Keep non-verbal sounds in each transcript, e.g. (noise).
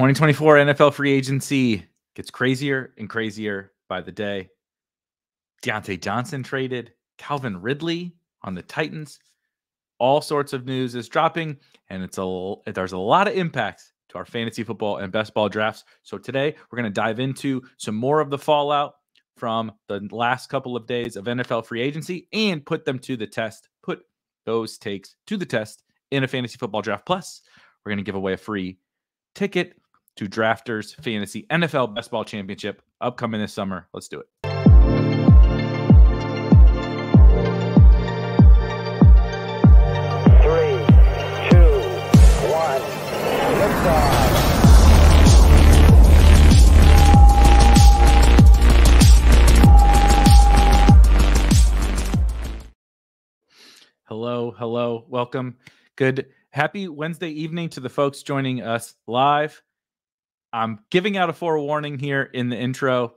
2024 NFL free agency gets crazier and crazier by the day. Diontae Johnson traded, Calvin Ridley on the Titans. All sorts of news is dropping, and it's a there's a lot of impacts to our fantasy football and best ball drafts. So today we're going to dive into some more of the fallout from the last couple of days of NFL free agency and put them to the test. Put those takes to the test in a fantasy football draft. Plus, we're going to give away a free ticket to Drafters Fantasy NFL Best Ball Championship upcoming this summer. Let's do it. Three, two, one. Liftoff. Hello, hello, welcome. Good, happy Wednesday evening to the folks joining us live. I'm giving out a forewarning here in the intro.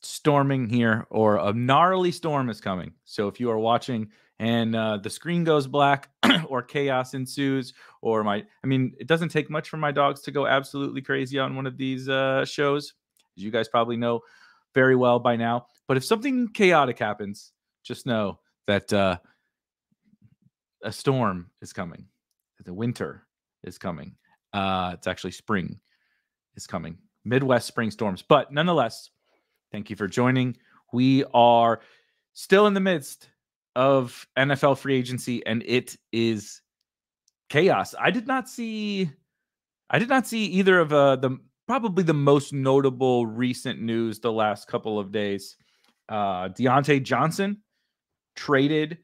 Storming here, or a gnarly storm is coming. So if you are watching and uh, the screen goes black, (clears throat) or chaos ensues, or my, I mean, it doesn't take much for my dogs to go absolutely crazy on one of these uh, shows, as you guys probably know very well by now. But if something chaotic happens, just know that uh, a storm is coming. The winter is coming. Uh, it's actually spring is coming. Midwest spring storms. But nonetheless, thank you for joining. We are still in the midst of NFL free agency and it is chaos. I did not see I did not see either of uh, the probably the most notable recent news the last couple of days. Uh Diontae Johnson traded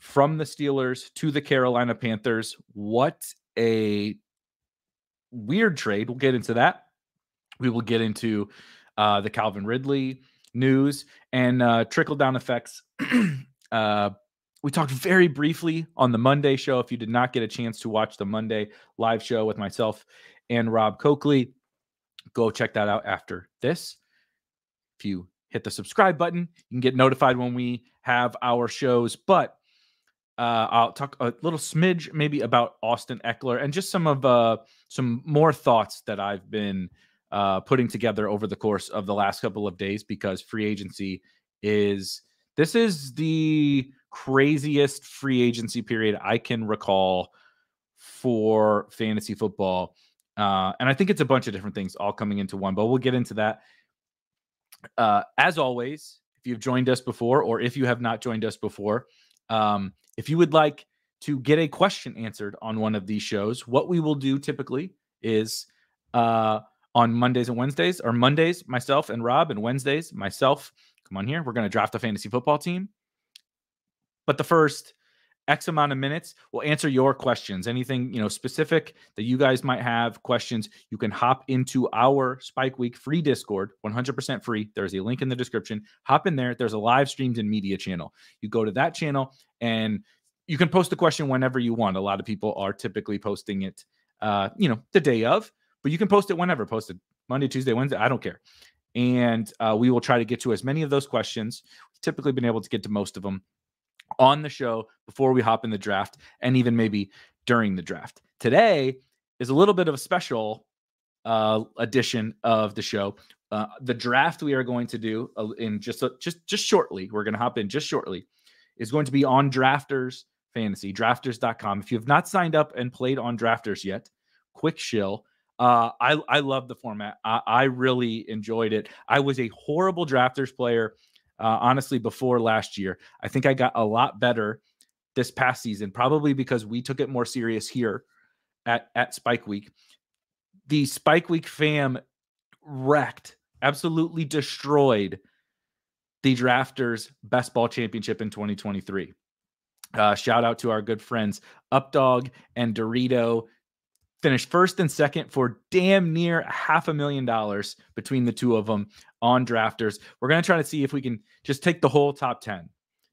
from the Steelers to the Carolina Panthers. What a weird trade. We'll get into that. We will get into uh, the Calvin Ridley news and uh, trickle down effects. (clears throat) uh, we talked very briefly on the Monday show. If you did not get a chance to watch the Monday live show with myself and Rob Coakley, go check that out after this. If you hit the subscribe button, you can get notified when we have our shows. But uh, I'll talk a little smidge maybe about Austin Ekeler and just some of uh, some more thoughts that I've been uh, putting together over the course of the last couple of days because free agency is this is the craziest free agency period I can recall for fantasy football. Uh, and I think it's a bunch of different things all coming into one, but we'll get into that. Uh, as always, if you've joined us before, or if you have not joined us before, um, if you would like to get a question answered on one of these shows, what we will do typically is uh, on Mondays and Wednesdays, or Mondays, myself and Rob, and Wednesdays, myself. Come on here. We're going to draft a fantasy football team. But the first X amount of minutes, we'll answer your questions. Anything, you know, specific that you guys might have questions, you can hop into our Spike Week free Discord, 100% free. There's a link in the description. Hop in there. There's a live streams and media channel. You go to that channel and you can post a question whenever you want. A lot of people are typically posting it, uh, you know, the day of, but you can post it whenever. Post it Monday, Tuesday, Wednesday. I don't care. And uh, we will try to get to as many of those questions. We've typically been able to get to most of them on the show before we hop in the draft and even maybe during the draft. Today is a little bit of a special uh, edition of the show. Uh, the draft we are going to do uh, in just just just shortly. We're going to hop in just shortly. Is going to be on Drafters Fantasy, drafters.com. If you have not signed up and played on Drafters yet, quick shill. Uh, I I love the format. I, I really enjoyed it. I was a horrible Drafters player uh, honestly before last year. I think I got a lot better this past season, probably because we took it more serious here at, at Spike Week. The Spike Week fam wrecked, absolutely destroyed the Drafters Best Ball Championship in 2023. Uh, shout out to our good friends Updog and Dorito. Finished first and second for damn near half a million dollars between the two of them on drafters. We're going to try to see if we can just take the whole top 10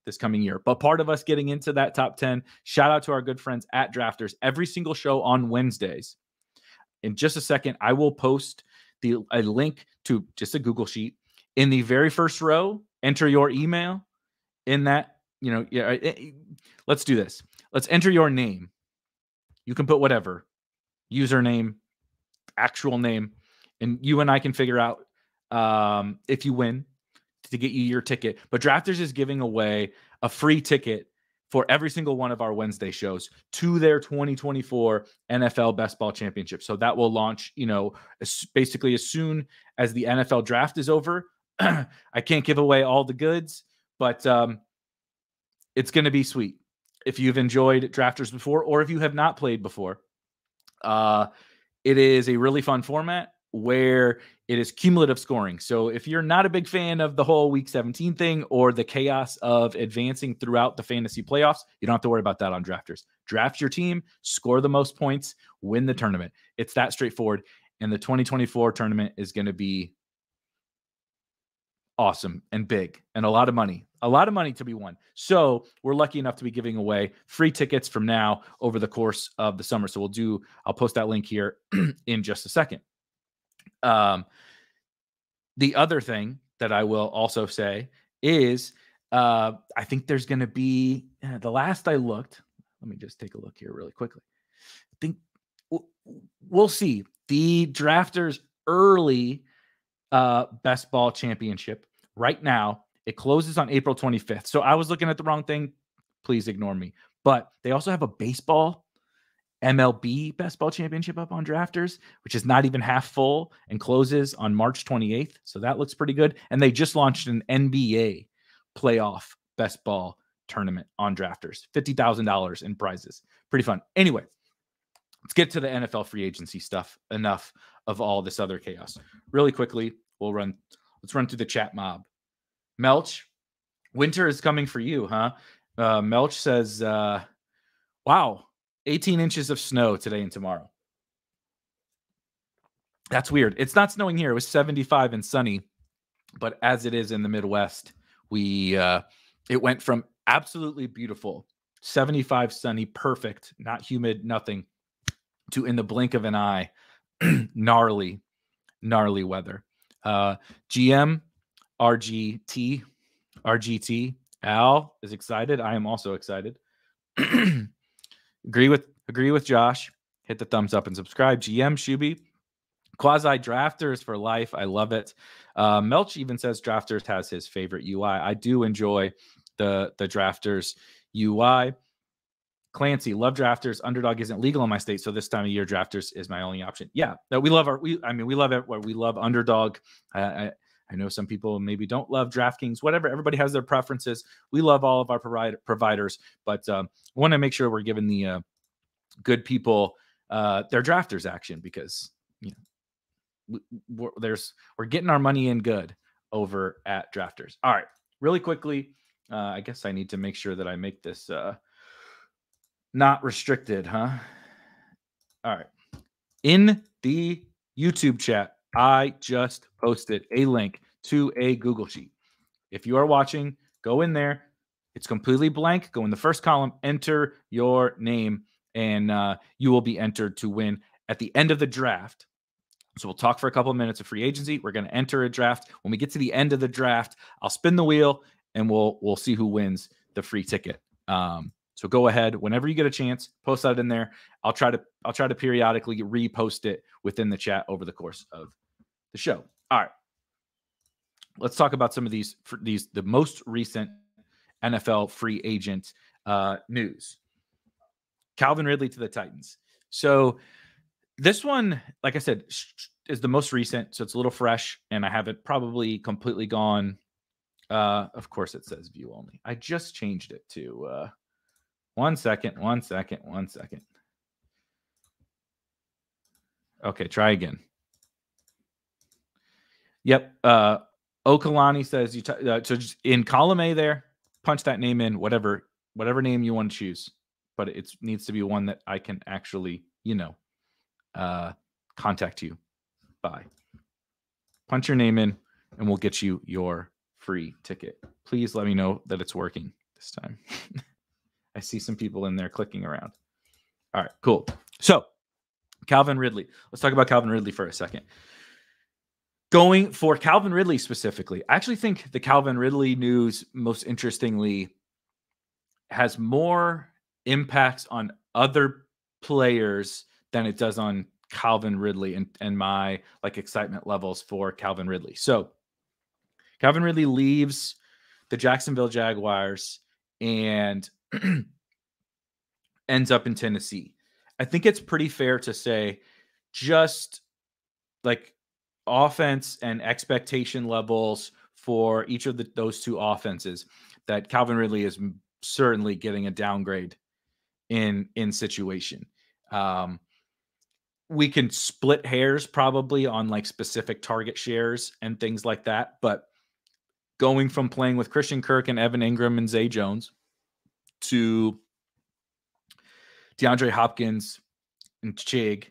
this coming year. But part of us getting into that top 10, shout out to our good friends at Drafters. Every single show on Wednesdays. In just a second, I will post the a link to just a Google sheet. In the very first row, enter your email. In that, you know, yeah, it, it, let's do this. Let's enter your name. You can put whatever username, actual name, and you and I can figure out um, if you win to get you your ticket. But Drafters is giving away a free ticket for every single one of our Wednesday shows to their 2024 NFL Best Ball Championship. So that will launch, you know, basically as soon as the NFL draft is over. (clears throat) I can't give away all the goods, but um, it's going to be sweet. If you've enjoyed drafters before, or if you have not played before, uh, it is a really fun format where it is cumulative scoring. So if you're not a big fan of the whole week 17 thing or the chaos of advancing throughout the fantasy playoffs, you don't have to worry about that on drafters. Draft your team, score the most points, win the tournament. It's that straightforward. And the 2024 tournament is going to be awesome and big and a lot of money, a lot of money to be won. So we're lucky enough to be giving away free tickets from now over the course of the summer. So we'll do, I'll post that link here (clears throat) in just a second. Um, the other thing that I will also say is uh, I think there's going to be uh, the last I looked. Let me just take a look here really quickly. I think we'll, we'll see the drafters early uh, best ball championship right now. It closes on April 25th. So I was looking at the wrong thing. Please ignore me. But they also have a baseball MLB Best Ball Championship up on Drafters, which is not even half full and closes on March 28th. So that looks pretty good. And they just launched an NBA playoff best ball tournament on Drafters, $50,000 in prizes. Pretty fun. Anyway, let's get to the NFL free agency stuff. Enough of all this other chaos. Really quickly, we'll run, let's run through the chat mob. Melch, winter is coming for you, huh? Uh, Melch says, uh, wow, 18 inches of snow today and tomorrow. That's weird. It's not snowing here. It was 75 and sunny, but as it is in the Midwest, we uh it went from absolutely beautiful, 75 sunny, perfect, not humid, nothing, to in the blink of an eye, (clears throat) gnarly, gnarly weather. Uh GM RGT RGT Al is excited. I am also excited. (clears throat) Agree with agree with Josh. Hit the thumbs up and subscribe. GM Shuby. Quasi drafters for life. I love it. Uh, Melch even says drafters has his favorite UI. I do enjoy the the drafters UI. Clancy, love drafters. Underdog isn't legal in my state, so this time of year, drafters is my only option. Yeah, we love our. We, I mean, we love it. We love underdog. I, I, know some people maybe don't love DraftKings. Whatever, everybody has their preferences. We love all of our provide, providers, but um, want to make sure we're giving the uh, good people uh, their drafters action because you know we're, there's we're getting our money in good over at drafters. All right, really quickly, uh, I guess I need to make sure that I make this uh, not restricted, huh? All right, in the YouTube chat, I just posted a link to a Google Sheet. If you are watching, go in there. It's completely blank. Go in the first column, enter your name, and uh, you will be entered to win at the end of the draft. So we'll talk for a couple of minutes of free agency. We're going to enter a draft. When we get to the end of the draft, I'll spin the wheel and we'll we'll see who wins the free ticket. Um, so go ahead whenever you get a chance, post that in there. I'll try to I'll try to periodically repost it within the chat over the course of the show. All right. Let's talk about some of these these the most recent NFL free agent uh, news. Calvin Ridley to the Titans. So this one, like I said, is the most recent, so it's a little fresh, and I haven't probably completely gone. Uh, of course, it says view only. I just changed it to uh, one second, one second, one second. Okay, try again. Yep. Uh, Okalani says you. T- uh, so in column A there, punch that name in, whatever whatever name you want to choose but it needs to be one that I can actually, you know, uh, contact you by. Punch your name in, and we'll get you your free ticket. Please let me know that it's working this time. (laughs) I see some people in there clicking around. All right, cool. So, Calvin Ridley. Let's talk about Calvin Ridley for a second. Going for Calvin Ridley specifically, I actually think the Calvin Ridley news, most interestingly, has more impacts on other players than it does on Calvin Ridley and, and my like excitement levels for Calvin Ridley. So Calvin Ridley leaves the Jacksonville Jaguars and (clears throat) ends up in Tennessee. I think it's pretty fair to say just like offense and expectation levels for each of the, those two offenses that Calvin Ridley is certainly getting a downgrade in in situation. Um, we can split hairs probably on like specific target shares and things like that, but going from playing with Christian Kirk and Evan Engram and Zay Jones to DeAndre Hopkins and Chig,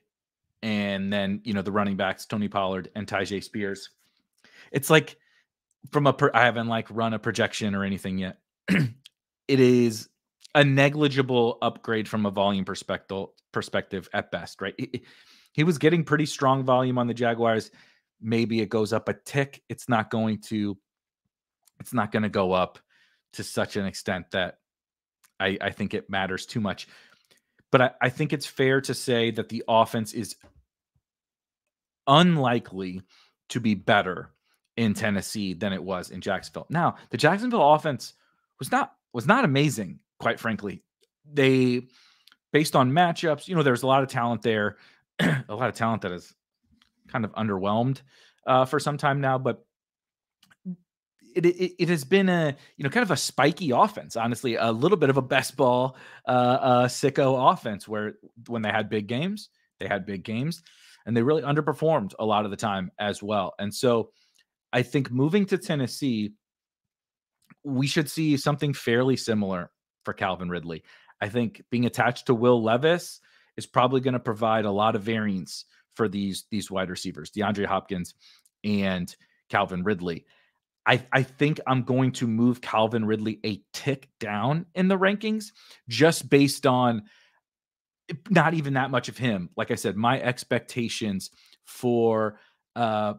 and then you know the running backs Tony Pollard and Tyjae Spears. It's like from a I haven't like run a projection or anything yet. (clears throat) it is a negligible upgrade from a volume perspective perspective at best, right? He, he was getting pretty strong volume on the Jaguars. Maybe it goes up a tick. It's not going to it's not going to go up to such an extent that I, I think it matters too much. But I, I think it's fair to say that the offense is unlikely to be better in Tennessee than it was in Jacksonville. Now, the Jacksonville offense was not was not amazing, quite frankly. They based on matchups, you know, there's a lot of talent there, (clears throat) a lot of talent that is kind of underwhelmed uh, for some time now, but it, it, it, has been a you know kind of a spiky offense honestly a little bit of a best ball uh, uh sicko offense where when they had big games they had big games and they really underperformed a lot of the time as well. And so i think moving to tennessee we should see something fairly similar for calvin ridley. I think being attached to will levis is probably going to provide a lot of variance for these these wide receivers deandre hopkins and calvin ridley I, I think I'm going to move Calvin Ridley a tick down in the rankings just based on eh, not even that much of him. Like I said, my expectations for uh,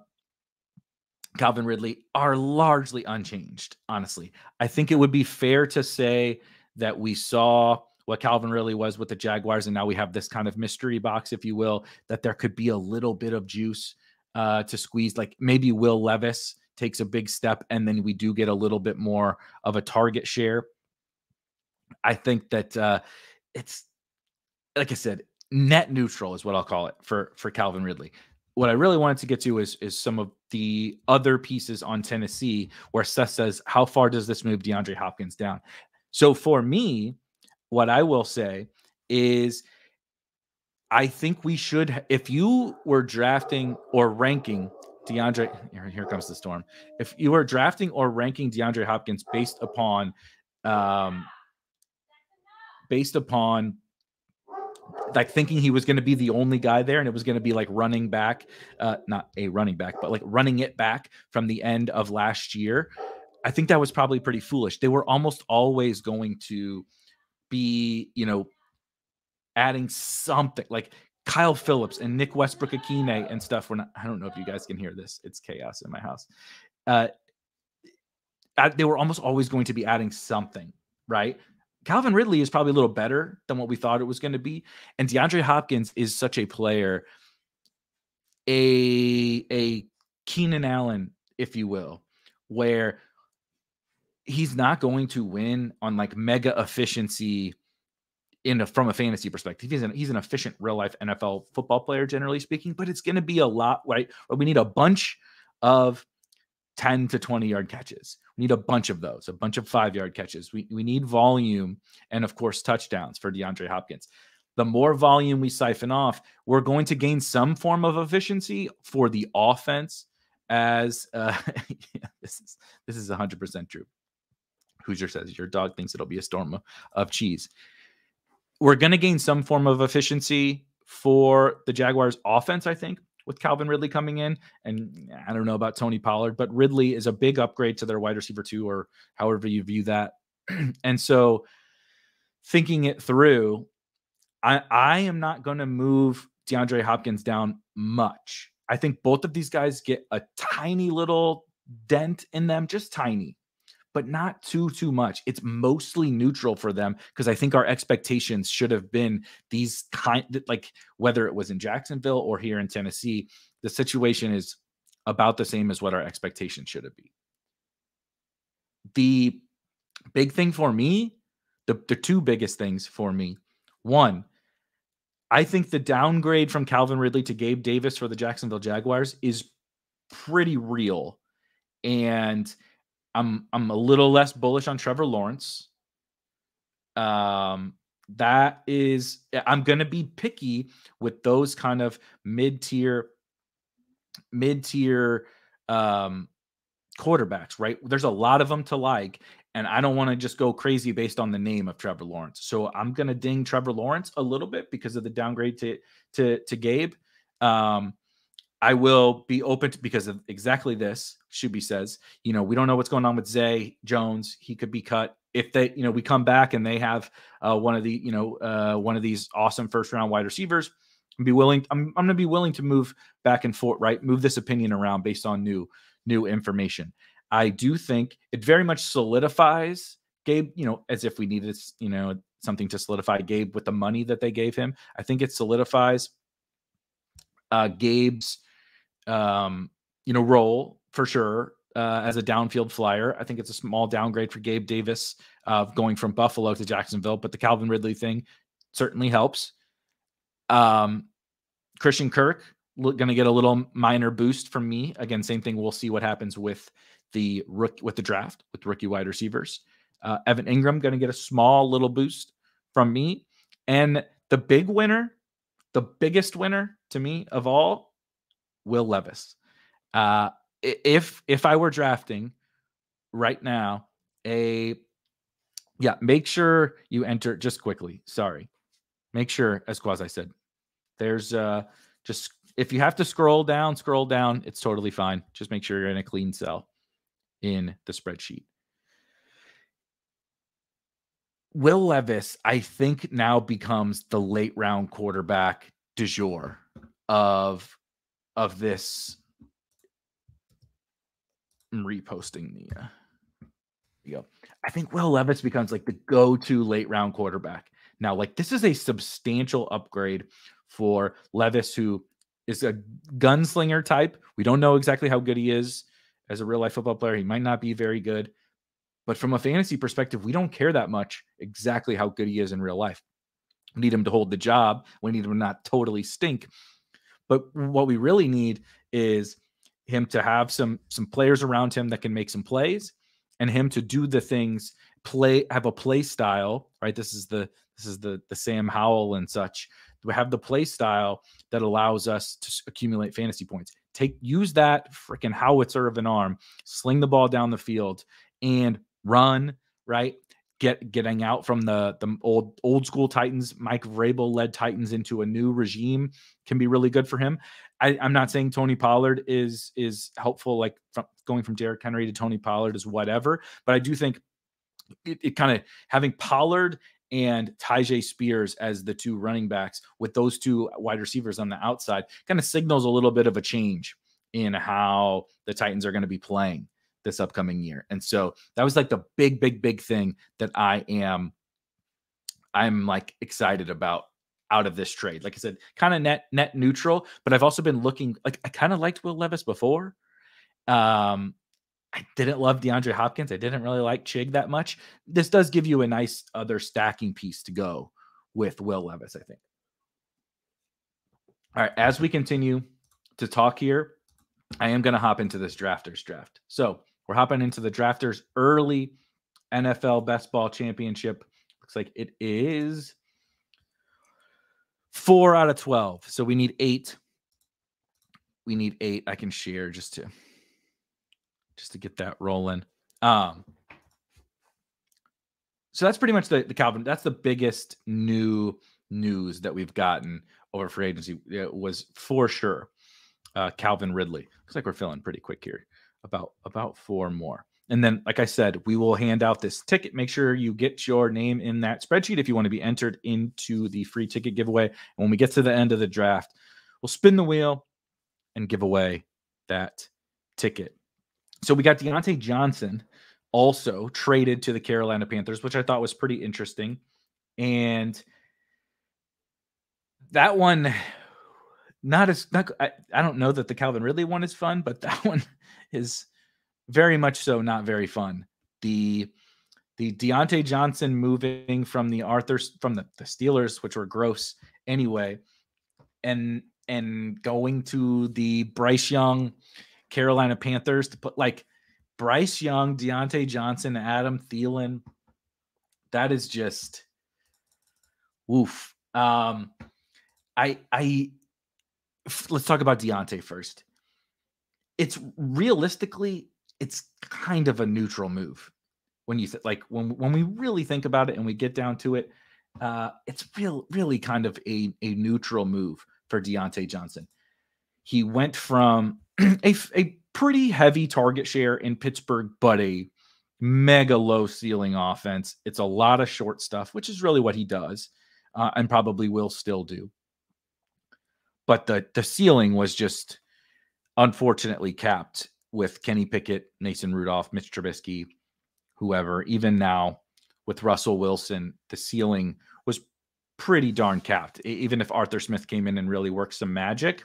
Calvin Ridley are largely unchanged, honestly. I think it would be fair to say that we saw what Calvin Ridley was with the Jaguars, and now we have this kind of mystery box, if you will, that there could be a little bit of juice uh, to squeeze, like maybe Will Levis takes a big step, and then we do get a little bit more of a target share. I think that uh, it's like I said, net neutral is what I'll call it for for Calvin Ridley. What I really wanted to get to is is some of the other pieces on Tennessee where Seth says, "How far does this move DeAndre Hopkins down?" So for me, what I will say is I think we should, if you were drafting or ranking DeAndre, here, here comes the storm. If you were drafting or ranking DeAndre Hopkins based upon, um, based upon like thinking he was going to be the only guy there and it was going to be like running back, uh, not a running back, but like running it back from the end of last year. I think that was probably pretty foolish. They were almost always going to be, you know, adding something like Kyle Philips and Nick Westbrook-Ikhine and stuff. Not, I don't know if you guys can hear this. It's chaos in my house. Uh, they were almost always going to be adding something, right? Calvin Ridley is probably a little better than what we thought it was going to be. And DeAndre Hopkins is such a player, a, a Keenan Allen, if you will, where he's not going to win on like mega efficiency in a, from a fantasy perspective. He's an he's an efficient real life NFL football player, generally speaking, but it's going to be a lot, right? We need a bunch of 10 to 20 yard catches. We need a bunch of those, a bunch of five yard catches. We, we need volume and, of course, touchdowns for DeAndre Hopkins. The more volume we siphon off, we're going to gain some form of efficiency for the offense. As uh, (laughs) yeah, this is this is 100% true. Hoosier says your dog thinks it'll be a storm of cheese we're going to gain some form of efficiency for the Jaguars offense, I think, with Calvin Ridley coming in. And I don't know about Tony Pollard, but Ridley is a big upgrade to their wide receiver two, or however you view that. (clears throat) and so thinking it through, I, I am not going to move DeAndre Hopkins down much. I think both of these guys get a tiny little dent in them, just tiny. But not too too much. It's mostly neutral for them because I think our expectations should have been these kind like whether it was in Jacksonville or here in Tennessee, the situation is about the same as what our expectations should have been. The big thing for me, the, the two biggest things for me, one, I think the downgrade from Calvin Ridley to Gabe Davis for the Jacksonville Jaguars is pretty real. And I'm I'm a little less bullish on Trevor Lawrence. Um that is I'm going to be picky with those kind of mid-tier mid-tier um quarterbacks, right? There's a lot of them to like and I don't want to just go crazy based on the name of Trevor Lawrence. So I'm going to ding Trevor Lawrence a little bit because of the downgrade to to to Gabe. Um I will be open to because of exactly this. Shuby says, you know, we don't know what's going on with Zay Jones. He could be cut if they, you know, we come back and they have uh, one of the, you know, uh, one of these awesome first round wide receivers. Be willing. I'm, I'm going to be willing to move back and forth, right? Move this opinion around based on new new information. I do think it very much solidifies Gabe. You know, as if we needed, you know, something to solidify Gabe with the money that they gave him. I think it solidifies uh, Gabe's um, you know, role for sure uh, as a downfield flyer. I think it's a small downgrade for Gabe Davis uh, going from Buffalo to Jacksonville, but the Calvin Ridley thing certainly helps. Um, Christian Kirk going to get a little minor boost from me. Again, same thing. We'll see what happens with the rook with the draft with rookie wide receivers. Uh, Evan Engram going to get a small little boost from me, and the big winner, the biggest winner to me of all Will Levis. Uh, if if I were drafting right now, a yeah, make sure you enter just quickly. Sorry, make sure as Quasi said, there's uh just if you have to scroll down, scroll down. It's totally fine. Just make sure you're in a clean cell in the spreadsheet. Will Levis, I think, now becomes the late round quarterback du jour of of this. I'm reposting the. Uh, go. I think Will Levis becomes like the go-to late round quarterback. Now, like this is a substantial upgrade for Levis, who is a gunslinger type. We don't know exactly how good he is as a real life football player. He might not be very good, but from a fantasy perspective, we don't care that much exactly how good he is in real life. We need him to hold the job. We need him to not totally stink. But what we really need is him to have some some players around him that can make some plays and him to do the things play have a play style right? This is the this is the the sam howell and such. We have the play style that allows us to accumulate fantasy points. Take use that freaking howitzer of an arm sling the ball down the field and run right get getting out from the the old old school Titans, Mike Vrabel led Titans into a new regime can be really good for him. I, am not saying Tony Pollard is is helpful, like from, going from Derrick Henry to Tony Pollard is whatever, but I do think it, it kind of having Pollard and Tyjae Spears as the two running backs with those two wide receivers on the outside kind of signals a little bit of a change in how the Titans are going to be playing this upcoming year. And so that was like the big, big, big thing that I am, I'm like excited about out of this trade. Like I said, kind of net net neutral, but I've also been looking like I kind of liked Will Levis before. Um, I didn't love DeAndre Hopkins. I didn't really like Chig that much. This does give you a nice other stacking piece to go with Will Levis, I think. All right, as we continue to talk here, I am going to hop into this drafters draft. So we're hopping into the drafters early NFL best ball championship. Looks like it is four out of 12. So we need eight. We need eight. I can share just to just to get that rolling. Um so that's pretty much the, the Calvin. That's the biggest new news that we've gotten over free agency. It was for sure uh, Calvin Ridley. Looks like we're filling pretty quick here about about four more. And then, like I said, we will hand out this ticket. Make sure you get your name in that spreadsheet if you want to be entered into the free ticket giveaway. And when we get to the end of the draft, we'll spin the wheel and give away that ticket. So we got Diontae Johnson also traded to the Carolina Panthers, which I thought was pretty interesting. And that one, not as not, I, I don't know that the Calvin Ridley one is fun, but (laughs) that one is very much so not very fun. The the Diontae Johnson moving from the Arthur from the, the Steelers, which were gross anyway, and and going to the Bryce Young Carolina Panthers to put like Bryce Young, Diontae Johnson, Adam Thielen. That is just woof. Um, I I let's talk about Diontae first. It's realistically, it's kind of a neutral move when you th- like when when we really think about it and we get down to it. Uh, it's real, really kind of a a neutral move for Diontae Johnson. He went from (clears throat) a, a pretty heavy target share in Pittsburgh, but a mega low ceiling offense. It's a lot of short stuff, which is really what he does uh, and probably will still do. But the, the ceiling was just unfortunately capped with Kenny Pickett, Mason Rudolph, Mitch Trubisky, whoever. Even now with Russell Wilson, the ceiling was pretty darn capped. Even if Arthur Smith came in and really worked some magic,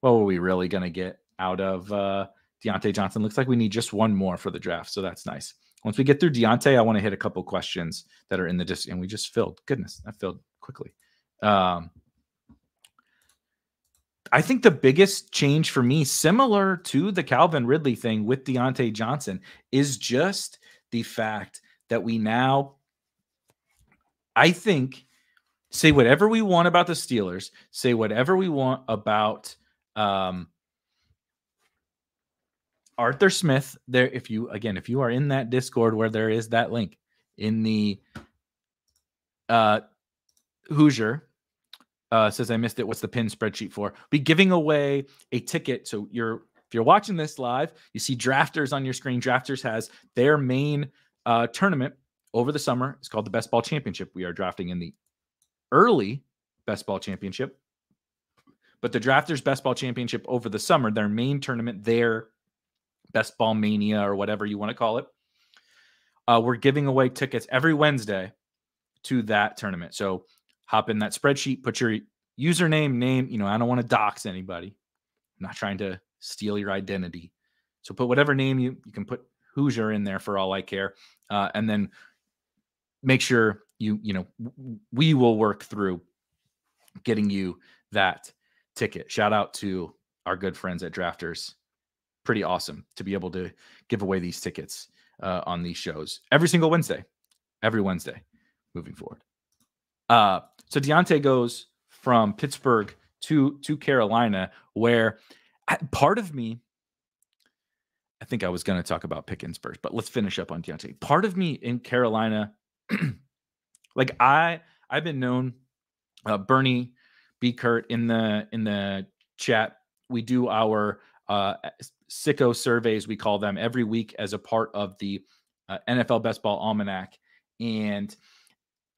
what were we really going to get out of uh, Diontae Johnson? Looks like we need just one more for the draft, so that's nice. Once we get through Diontae, I want to hit a couple questions that are in the dis, and we just filled. Goodness, I filled quickly. Um, I think the biggest change for me, similar to the Calvin Ridley thing with Diontae Johnson, is just the fact that we now, I think, say whatever we want about the Steelers, say whatever we want about um, Arthur Smith. There, if you again, if you are in that Discord where there is that link in the uh, Hoosier uh, says I missed it. What's the pin spreadsheet for? Be giving away a ticket. So you're if you're watching this live, you see Drafters on your screen. Drafters has their main uh, tournament over the summer. It's called the Best Ball Championship. We are drafting in the early Best Ball Championship but the Drafters Best Ball Championship over the summer, their main tournament, their Best Ball Mania or whatever you want to call it, uh, we're giving away tickets every Wednesday to that tournament. So hop in that spreadsheet, put your username, name. You know, I don't want to dox anybody. I'm not trying to steal your identity. So put whatever name you you can put Hoosier in there for all I care, uh, and then make sure you you know we will work through getting you that ticket. Shout out to our good friends at Drafters. Pretty awesome to be able to give away these tickets uh, on these shows every single Wednesday, every Wednesday moving forward. Uh, so Diontae goes from Pittsburgh to to Carolina, where part of me, I think I was going to talk about Pickens first, but let's finish up on Diontae. Part of me in Carolina, (clears throat) like I, I've been known, uh, Bernie B Kurt in the in the chat. We do our uh, sicko surveys, we call them every week as a part of the uh, NFL Best Ball Almanac, and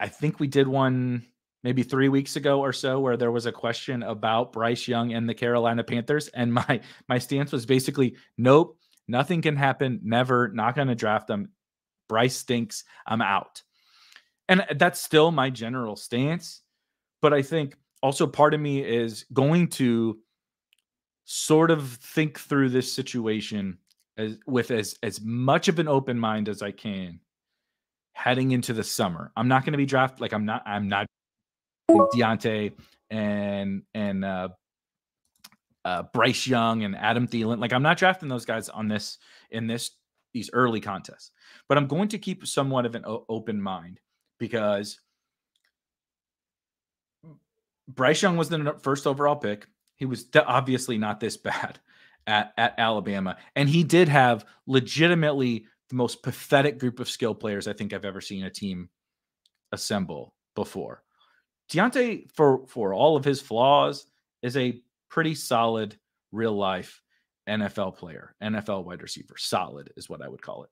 I think we did one maybe three weeks ago or so where there was a question about Bryce Young and the Carolina Panthers, and my my stance was basically nope, nothing can happen, never, not going to draft them. Bryce stinks, I'm out, and that's still my general stance. But I think also part of me is going to sort of think through this situation as with as as much of an open mind as I can heading into the summer. I'm not going to be drafted like I'm not I'm not Diontae and and uh, uh, Bryce Young and Adam Thielen. Like I'm not drafting those guys on this in this these early contests, but I'm going to keep somewhat of an open mind because Bryce Young was the first overall pick. He was obviously not this (laughs) bad at, at Alabama. And he did have legitimately the most pathetic group of skill players I think I've ever seen a team assemble before. Diontae, for for all of his flaws, is a pretty solid real life NFL player, NFL wide receiver. Solid is what I would call it.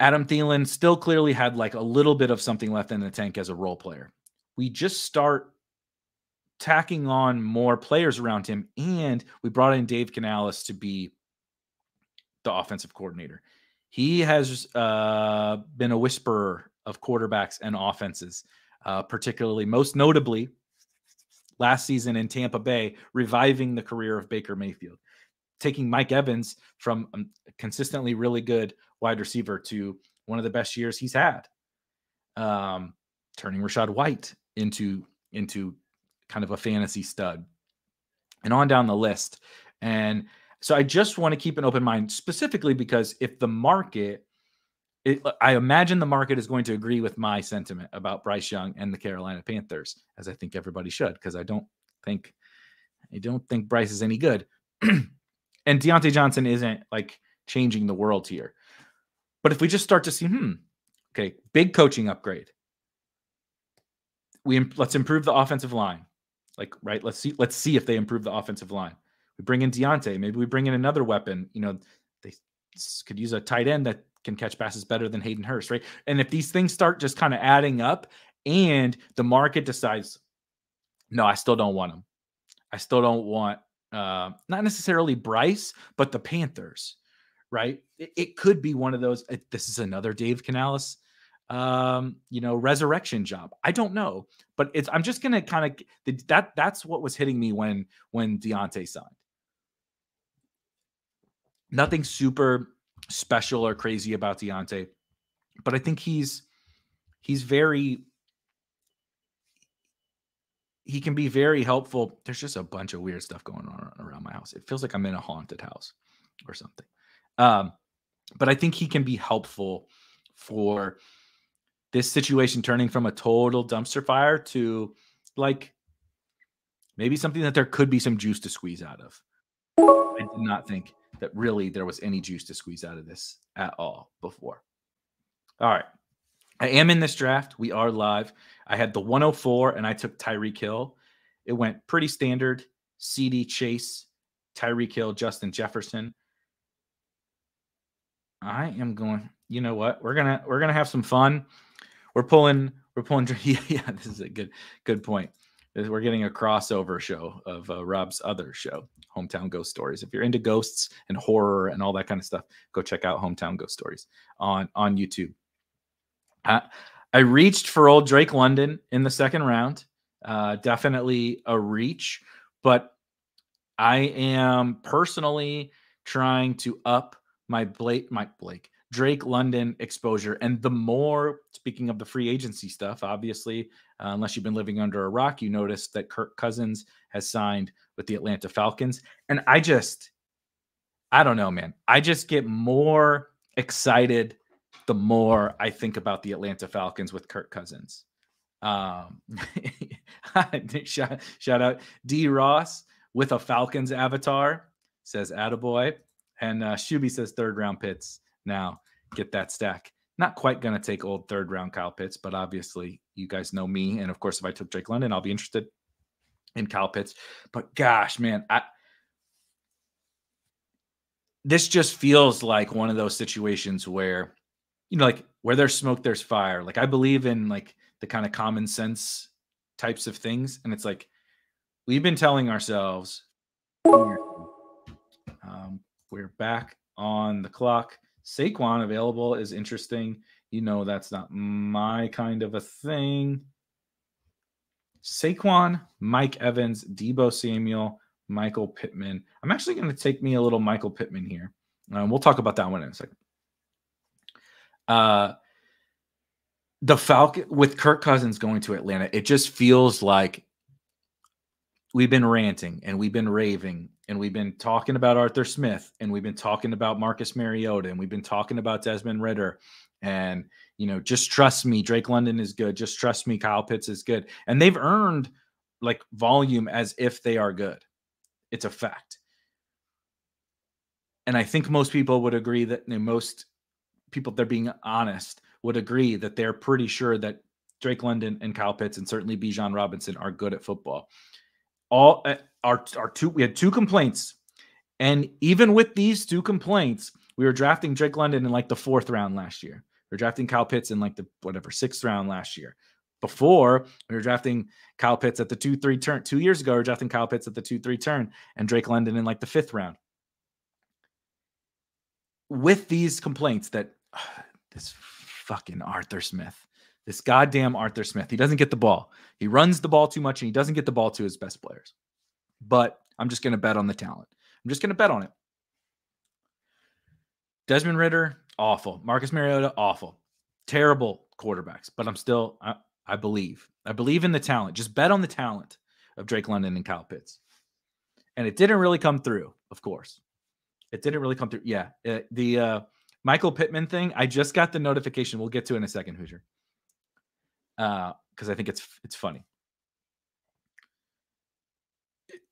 Adam Thielen still clearly had like a little bit of something left in the tank as a role player we just start tacking on more players around him. And we brought in Dave Canales to be the offensive coordinator. He has uh, been a whisperer of quarterbacks and offenses, uh, particularly, most notably, last season in Tampa Bay, reviving the career of Baker Mayfield, taking Mike Evans from a consistently really good wide receiver to one of the best years he's had, um, turning Rachaad White into into kind of a fantasy stud, and on down the list. And so I just want to keep an open mind, specifically because if the market, it, I imagine the market is going to agree with my sentiment about Bryce Young and the Carolina Panthers, as I think everybody should, because I don't think, I don't think Bryce is any good, (clears throat) and Diontae Johnson isn't like changing the world here. But if we just start to see, hmm, okay, big coaching upgrade. We let's improve the offensive line. Like, right? Let's see, let's see if they improve the offensive line. We bring in Diontae. Maybe we bring in another weapon. You know, they could use a tight end that can catch passes better than Hayden Hurst, right? And if these things start just kind of adding up and the market decides, no, I still don't want him. I still don't want uh, not necessarily Bryce, but the Panthers, right? It, it could be one of those. It, this is another Dave Canales, um, you know, resurrection job. I don't know, but it's. I'm just gonna kind of that. That's what was hitting me when when Diontae signed nothing super special or crazy about Diontae, but I think he's he's very he can be very helpful. There's just a bunch of weird stuff going on around my house. It feels like I'm in a haunted house or something. Um, but I think he can be helpful for this situation turning from a total dumpster fire to like maybe something that there could be some juice to squeeze out of. I did not think that really there was any juice to squeeze out of this at all before. All right. I am in this draft. We are live. I had the 104 and I took Tyreek Hill. It went pretty standard. CD Chase, Tyreek Hill, Justin Jefferson. I am going, you know what? We're gonna we're gonna have some fun. We're pulling, we're pulling yeah, (laughs) yeah, this is a good good point we're getting a crossover show of uh, Rob's other show, Hometown Ghost Stories. If you're into ghosts and horror and all that kind of stuff, go check out Hometown Ghost Stories on on YouTube. Uh, I reached for old Drake London in the second round. Uh, definitely a reach, but I am personally trying to up my Blake, Mike Blake, Drake London exposure. And the more, speaking of the free agency stuff, obviously, uh, unless you've been living under a rock, you notice that Kirk Cousins has signed with the Atlanta Falcons. And I just, I don't know, man. I just get more excited the more I think about the Atlanta Falcons with Kirk Cousins. Um, (laughs) shout, shout out D Ross with a Falcons avatar says attaboy. And uh, Shuby says third round Pitts now get that stack. Not quite going to take old third round Kyle Pitts, but obviously you guys know me. And of course, if I took Drake London, I'll be interested in Kyle Pitts. But gosh, man, I this just feels like one of those situations where, you know, like where there's smoke, there's fire. Like I believe in like the kind of common sense types of things. And it's like we've been telling ourselves um, we're back on the clock. Saquon available is interesting. You know, that's not my kind of a thing. Saquon, Mike Evans, Deebo Samuel, Michael Pittman. I'm actually going to take me a little Michael Pittman here. Um, we'll talk about that one in a second. Uh, the Falcon with Kirk Cousins going to Atlanta, it just feels like we've been ranting and we've been raving and we've been talking about Arthur Smith and we've been talking about Marcus Mariota and we've been talking about Desmond Ridder. And you know just trust me Drake London is good. Just trust me Kyle Pitts is good. And they've earned like volume as if they are good. It's a fact. And I think most people would agree that you know, most people they're being honest would agree that they're pretty sure that Drake London and Kyle Pitts and certainly Bijan Robinson are good at football. All uh, our our two we had two complaints, and even with these two complaints, we were drafting Drake London in like the fourth round last year. We are drafting Kyle Pitts in like the whatever sixth round last year. Before we were drafting Kyle Pitts at the two three turn. Two years ago, we were drafting Kyle Pitts at the two three turn, and Drake London in like the fifth round. with these complaints that (sighs) this fucking Arthur Smith, this goddamn Arthur Smith, he doesn't get the ball. He runs the ball too much and he doesn't get the ball to his best players. But I'm just going to bet on the talent. I'm just going to bet on it. Desmond Ridder, awful. Marcus Mariota, awful. Terrible quarterbacks, but I'm still, I, I believe. I believe in the talent. Just bet on the talent of Drake London and Kyle Pitts. And it didn't really come through, of course. It didn't really come through. Yeah. It, the uh, Michael Pittman thing, I just got the notification. We'll get to in a second, Hoosier. Uh, because I think it's it's funny.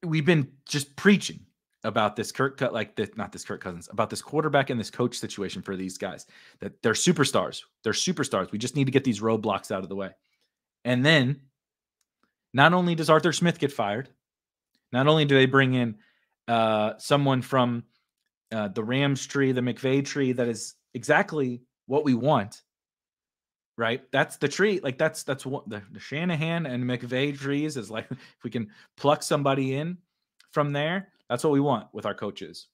We've been just preaching about this Kirk cut like this, not this Kirk Cousins, about this quarterback and this coach situation for these guys. That they're superstars. They're superstars. We just need to get these roadblocks out of the way. And then not only does Arthur Smith get fired, not only do they bring in uh, someone from uh, the Rams tree, the McVay tree, that is exactly what we want. Right, that's the tree. Like that's that's what the, the Shanahan and McVay trees is like. (laughs) If we can pluck somebody in from there, that's what we want with our coaches.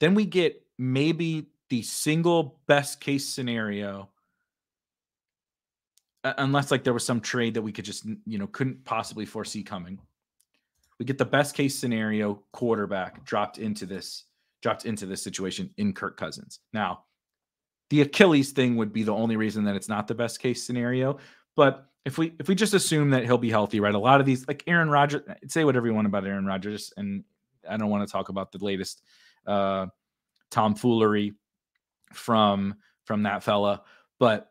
Then we get maybe the single best case scenario unless like there was some trade that we could just you know couldn't possibly foresee coming we get the best case scenario quarterback dropped into this dropped into this situation in Kirk Cousins. Now, the Achilles thing would be the only reason that it's not the best case scenario, but if we if we just assume that he'll be healthy, right? A lot of these like Aaron Rodgers, say whatever you want about Aaron Rodgers and I don't want to talk about the latest uh tomfoolery from from that fella, but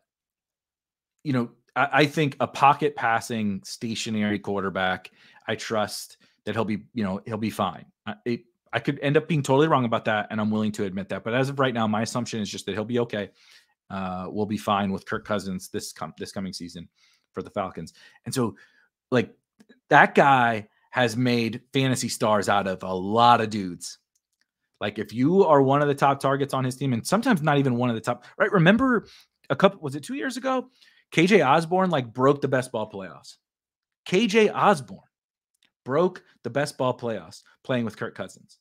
you know, I, I think a pocket passing stationary quarterback I trust that he'll be, you know, he'll be fine. It, I could end up being totally wrong about that, and I'm willing to admit that. But as of right now, my assumption is just that he'll be okay. Uh, we'll be fine with Kirk Cousins this com- this coming season for the Falcons. And so, like that guy has made fantasy stars out of a lot of dudes. Like if you are one of the top targets on his team, and sometimes not even one of the top, right? Remember a couple was it two years ago? KJ Osborn like broke the best ball playoffs. KJ Osborn broke the best ball playoffs playing with Kirk Cousins.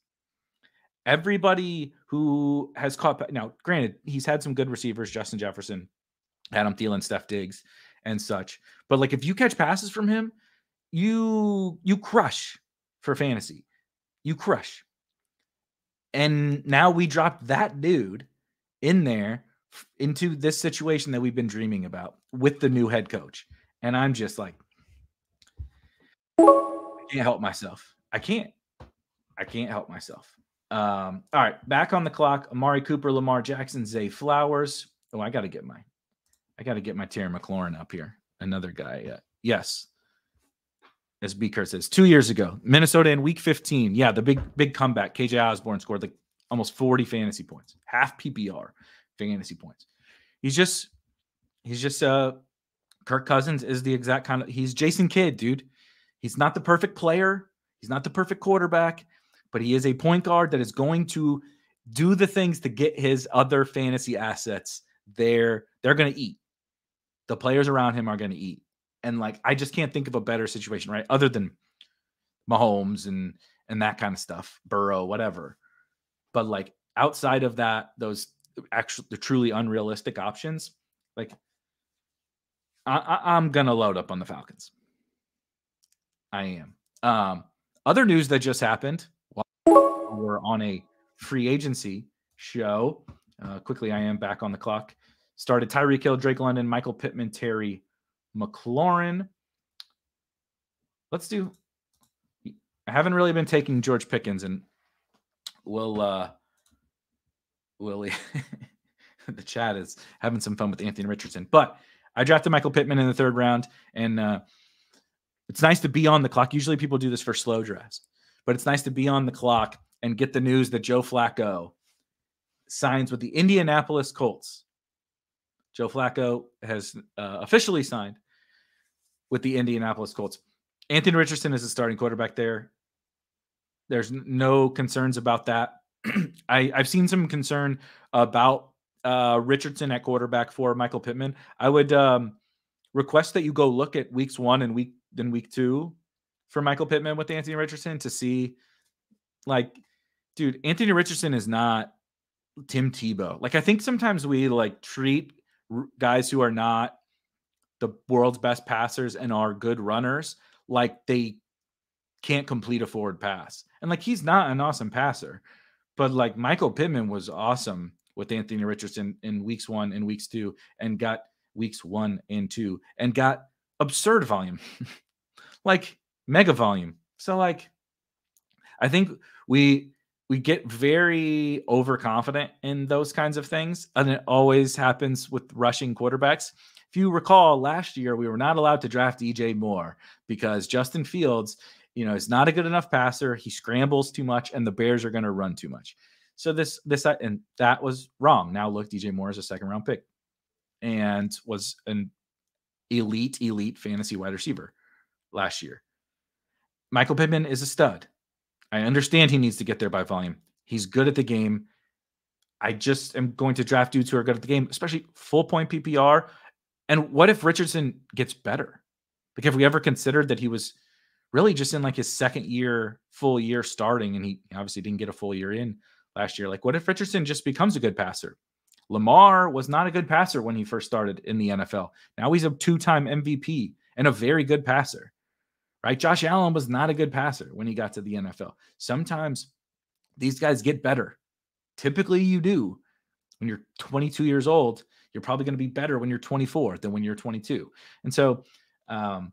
Everybody who has caught now, granted, he's had some good receivers, Justin Jefferson, Adam Thielen, Steph Diggs, and such. But like if you catch passes from him, you you crush for fantasy. You crush. And now we dropped that dude in there into this situation that we've been dreaming about with the new head coach. And I'm just like, I can't help myself. I can't. I can't help myself. Um, all right, back on the clock. Amari Cooper, Lamar Jackson, Zay Flowers. Oh, I got to get my, I got to get my Terry McLaurin up here. Another guy. Uh, yes, as Beaker says, two years ago, Minnesota in Week 15. Yeah, the big big comeback. KJ Osborn scored like almost 40 fantasy points, half PPR fantasy points. He's just, he's just uh, Kirk Cousins is the exact kind of. He's Jason Kidd, dude. He's not the perfect player, he's not the perfect quarterback, but he is a point guard that is going to do the things to get his other fantasy assets there. They're going to eat. The players around him are going to eat. And like I just can't think of a better situation, right? Other than Mahomes and and that kind of stuff, Burrow, whatever. But like outside of that, those actually the truly unrealistic options, like I, I, I'm gonna load up on the Falcons. I am. Um, other news that just happened we're on a free agency show. Uh, quickly, I am back on the clock. Started Tyreek Hill, Drake London, Michael Pittman, Terry McLaurin. Let's do. I haven't really been taking George Pickens, and we'll uh, (laughs) the chat is having some fun with Anthony Richardson, but I drafted Michael Pittman in the third round, and uh, it's nice to be on the clock. Usually people do this for slow dress, but it's nice to be on the clock and get the news that Joe Flacco signs with the Indianapolis Colts. Joe Flacco has uh, officially signed with the Indianapolis Colts. Anthony Richardson is the starting quarterback there. There's no concerns about that. (clears throat) I, have seen some concern about uh, Richardson at quarterback for Michael Pittman. I would um, request that you go look at weeks one and week than week two for Michael Pittman with Anthony Richardson to see, like, dude, Anthony Richardson is not Tim Tebow. Like I think sometimes we like treat guys who are not the world's best passers and are good runners like they can't complete a forward pass. And like he's not an awesome passer, but like Michael Pittman was awesome with Anthony Richardson in weeks 1 and weeks 2 and got weeks 1 and 2 and got absurd volume. (laughs) like mega volume. So like I think we we get very overconfident in those kinds of things and it always happens with rushing quarterbacks. If you recall last year we were not allowed to draft DJ Moore because Justin Fields, you know, is not a good enough passer, he scrambles too much and the Bears are going to run too much. So this this uh, and that was wrong. Now look, DJ Moore is a second round pick and was an elite elite fantasy wide receiver last year. Michael Pittman is a stud. I understand he needs to get there by volume. He's good at the game. I just am going to draft dudes who are good at the game, especially full point PPR. And what if Richardson gets better? Like, have we ever considered that he was really just in like his second year, full year starting, and he obviously didn't get a full year in last year? Like, what if Richardson just becomes a good passer? Lamar was not a good passer when he first started in the NFL. Now he's a two time MVP and a very good passer right? Josh Allen was not a good passer when he got to the NFL. Sometimes these guys get better. Typically, you do. When you're 22 years old, you're probably going to be better when you're 24 than when you're 22. And so, um,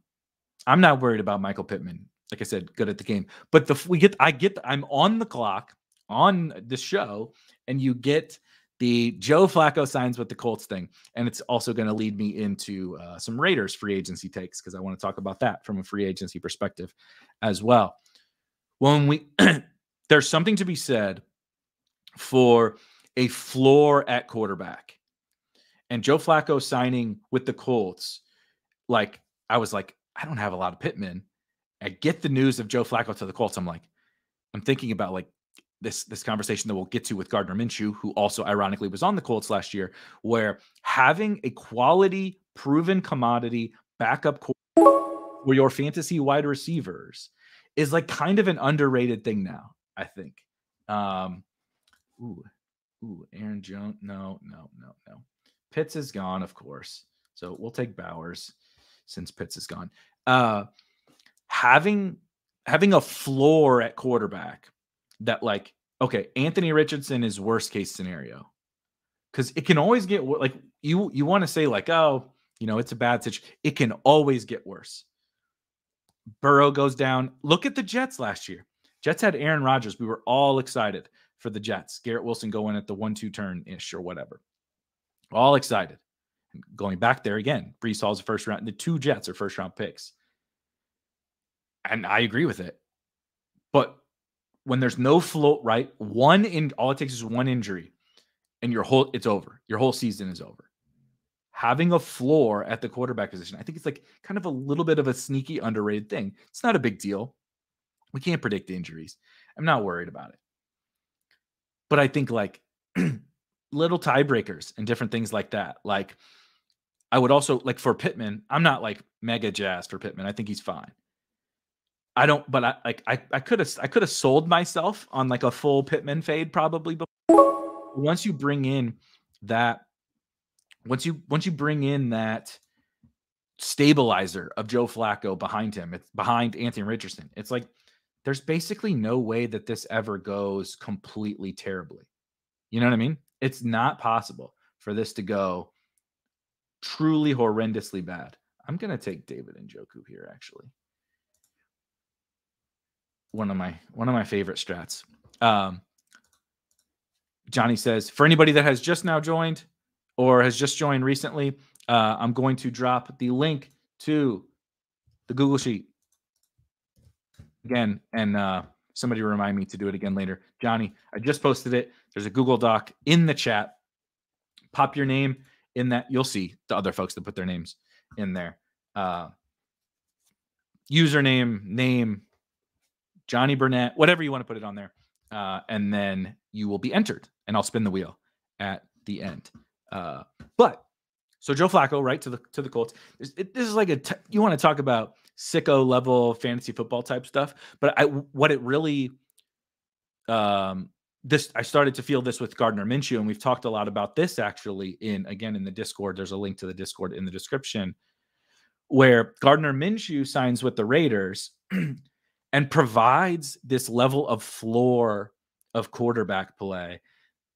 I'm not worried about Michael Pittman. Like I said, good at the game. But the we get, I get, I'm on the clock on the show, and you get the Joe Flacco signs with the Colts thing. And it's also going to lead me into uh, some Raiders free agency takes because I want to talk about that from a free agency perspective as well. When we, (clears throat) there's something to be said for a floor at quarterback. And Joe Flacco signing with the Colts, like, I was like, I don't have a lot of Pittman. I get the news of Joe Flacco to the Colts. I'm like, I'm thinking about like this this conversation that we'll get to with Gardner Minshew, who also ironically was on the Colts last year, where having a quality, proven commodity backup for your fantasy wide receivers is like kind of an underrated thing now. I think. Um, ooh, ooh, Aaron Jones. No, no, no, no. Pitts is gone, of course. So we'll take Bowers since Pitts is gone. Uh, having having a floor at quarterback that like okay, Anthony Richardson is worst case scenario because it can always get like you you want to say like oh you know it's a bad situation. It can always get worse. Burrow goes down. Look at the Jets last year. Jets had Aaron Rodgers. We were all excited for the Jets. Garrett Wilson going at the one-two turn ish or whatever. All excited. Going back there again, Breece Hall's first round. The two Jets are first round picks, and I agree with it. But when there's no float, right? One in all it takes is one injury, and your whole it's over. Your whole season is over. Having a floor at the quarterback position, I think it's like kind of a little bit of a sneaky underrated thing. It's not a big deal. We can't predict injuries. I'm not worried about it. But I think like (clears throat) little tiebreakers and different things like that. Like I would also like for Pittman, I'm not like mega jazzed for Pittman. I think he's fine. I don't, but I like I I could have I could have sold myself on like a full Pittman fade probably. But once you bring in that, once you once you bring in that stabilizer of Joe Flacco behind him, it's behind Anthony Richardson. It's like there's basically no way that this ever goes completely terribly. You know what I mean? It's not possible for this to go truly horrendously bad. I'm gonna take David Njoku here actually one of my one of my favorite strats. Um, Johnny says, for anybody that has just now joined or has just joined recently, uh, I'm going to drop the link to the Google Sheet again, and uh, somebody remind me to do it again later. Johnny, I just posted it. There's a Google Doc in the chat. Pop your name in that. You'll see the other folks that put their names in there. Uh, username, name, Johnny Burnett, whatever you want to put it on there. Uh, and then you will be entered, and I'll spin the wheel at the end. Uh, but so Joe Flacco, right to the to the Colts. It, this is like a t- you want to talk about sicko level fantasy football type stuff, but I what it really um this I started to feel this with Gardner Minshew, and we've talked a lot about this actually in again in the Discord. There's a link to the Discord in the description where Gardner Minshew signs with the Raiders (clears throat) and provides this level of floor of quarterback play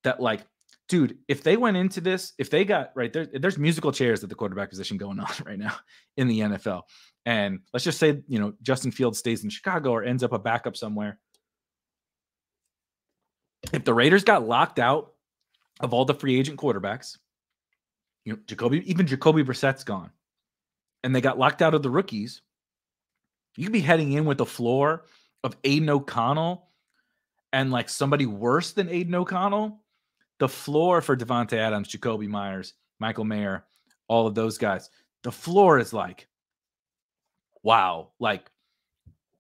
that like dude if they went into this if they got right there there's musical chairs at the quarterback position going (laughs) on right now in the NFL and let's just say you know Justin Fields stays in Chicago or ends up a backup somewhere. If the Raiders got locked out of all the free agent quarterbacks you know Jacoby even Jacoby Brissett's gone. And they got locked out of the rookies you could be heading in with a floor of Aidan O'Connell and like somebody worse than Aidan O'Connell, the floor for Davante Adams, Jakobi Meyers, Michael Mayer, all of those guys, the floor is like, wow, like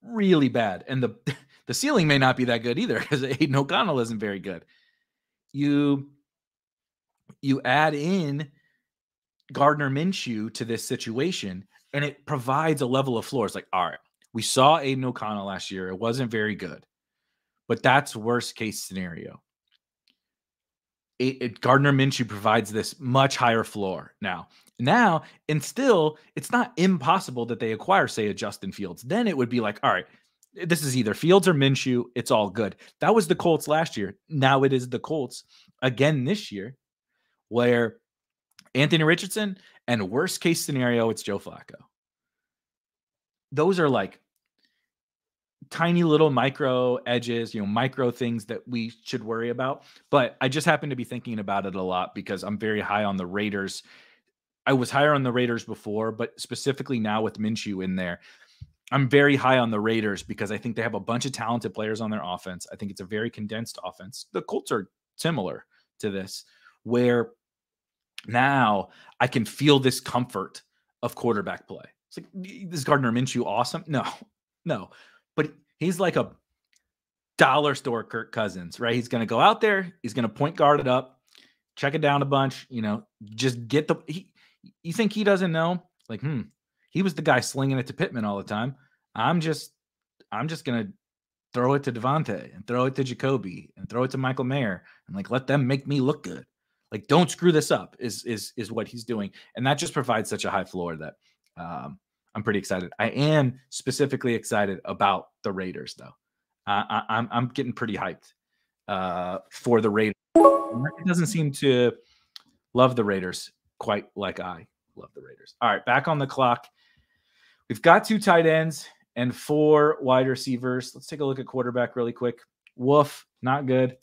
really bad. And the (laughs) the ceiling may not be that good either because Aidan O'Connell isn't very good. You you add in Gardner Minshew to this situation, and it provides a level of floor. It's like, all right, we saw Aidan O'Connell last year. It wasn't very good, but that's worst case scenario. It, it, Gardner Minshew provides this much higher floor now. Now, and still, it's not impossible that they acquire, say, a Justin Fields. Then it would be like, all right, this is either Fields or Minshew. It's all good. That was the Colts last year. Now it is the Colts again this year, where Anthony Richardson and worst case scenario, it's Joe Flacco. Those are like tiny little micro edges, you know, micro things that we should worry about. But I just happen to be thinking about it a lot because I'm very high on the Raiders. I was higher on the Raiders before, but specifically now with Minshew in there, I'm very high on the Raiders because I think they have a bunch of talented players on their offense. I think it's a very condensed offense. The Colts are similar to this, where now I can feel this comfort of quarterback play. It's like, this Gardner Minshew awesome? No, (laughs) no but he's like a dollar store Kirk Cousins, right? He's going to go out there, he's going to point guard it up, check it down a bunch, you know, just get the. He, you think he doesn't know? Like, hmm, he was the guy slinging it to Pittman all the time. I'm just, I'm just going to throw it to Davante and throw it to Jakobi and throw it to Michael Mayer and like let them make me look good. Like, don't screw this up. Is is is what he's doing, and that just provides such a high floor that um, I'm pretty excited. I am specifically excited about the Raiders, though. Uh, I, I'm I'm getting pretty hyped uh, for the Raiders. It doesn't seem to love the Raiders quite like I love the Raiders. All right, back on the clock. We've got two tight ends and four wide receivers. Let's take a look at quarterback really quick. Woof, not good.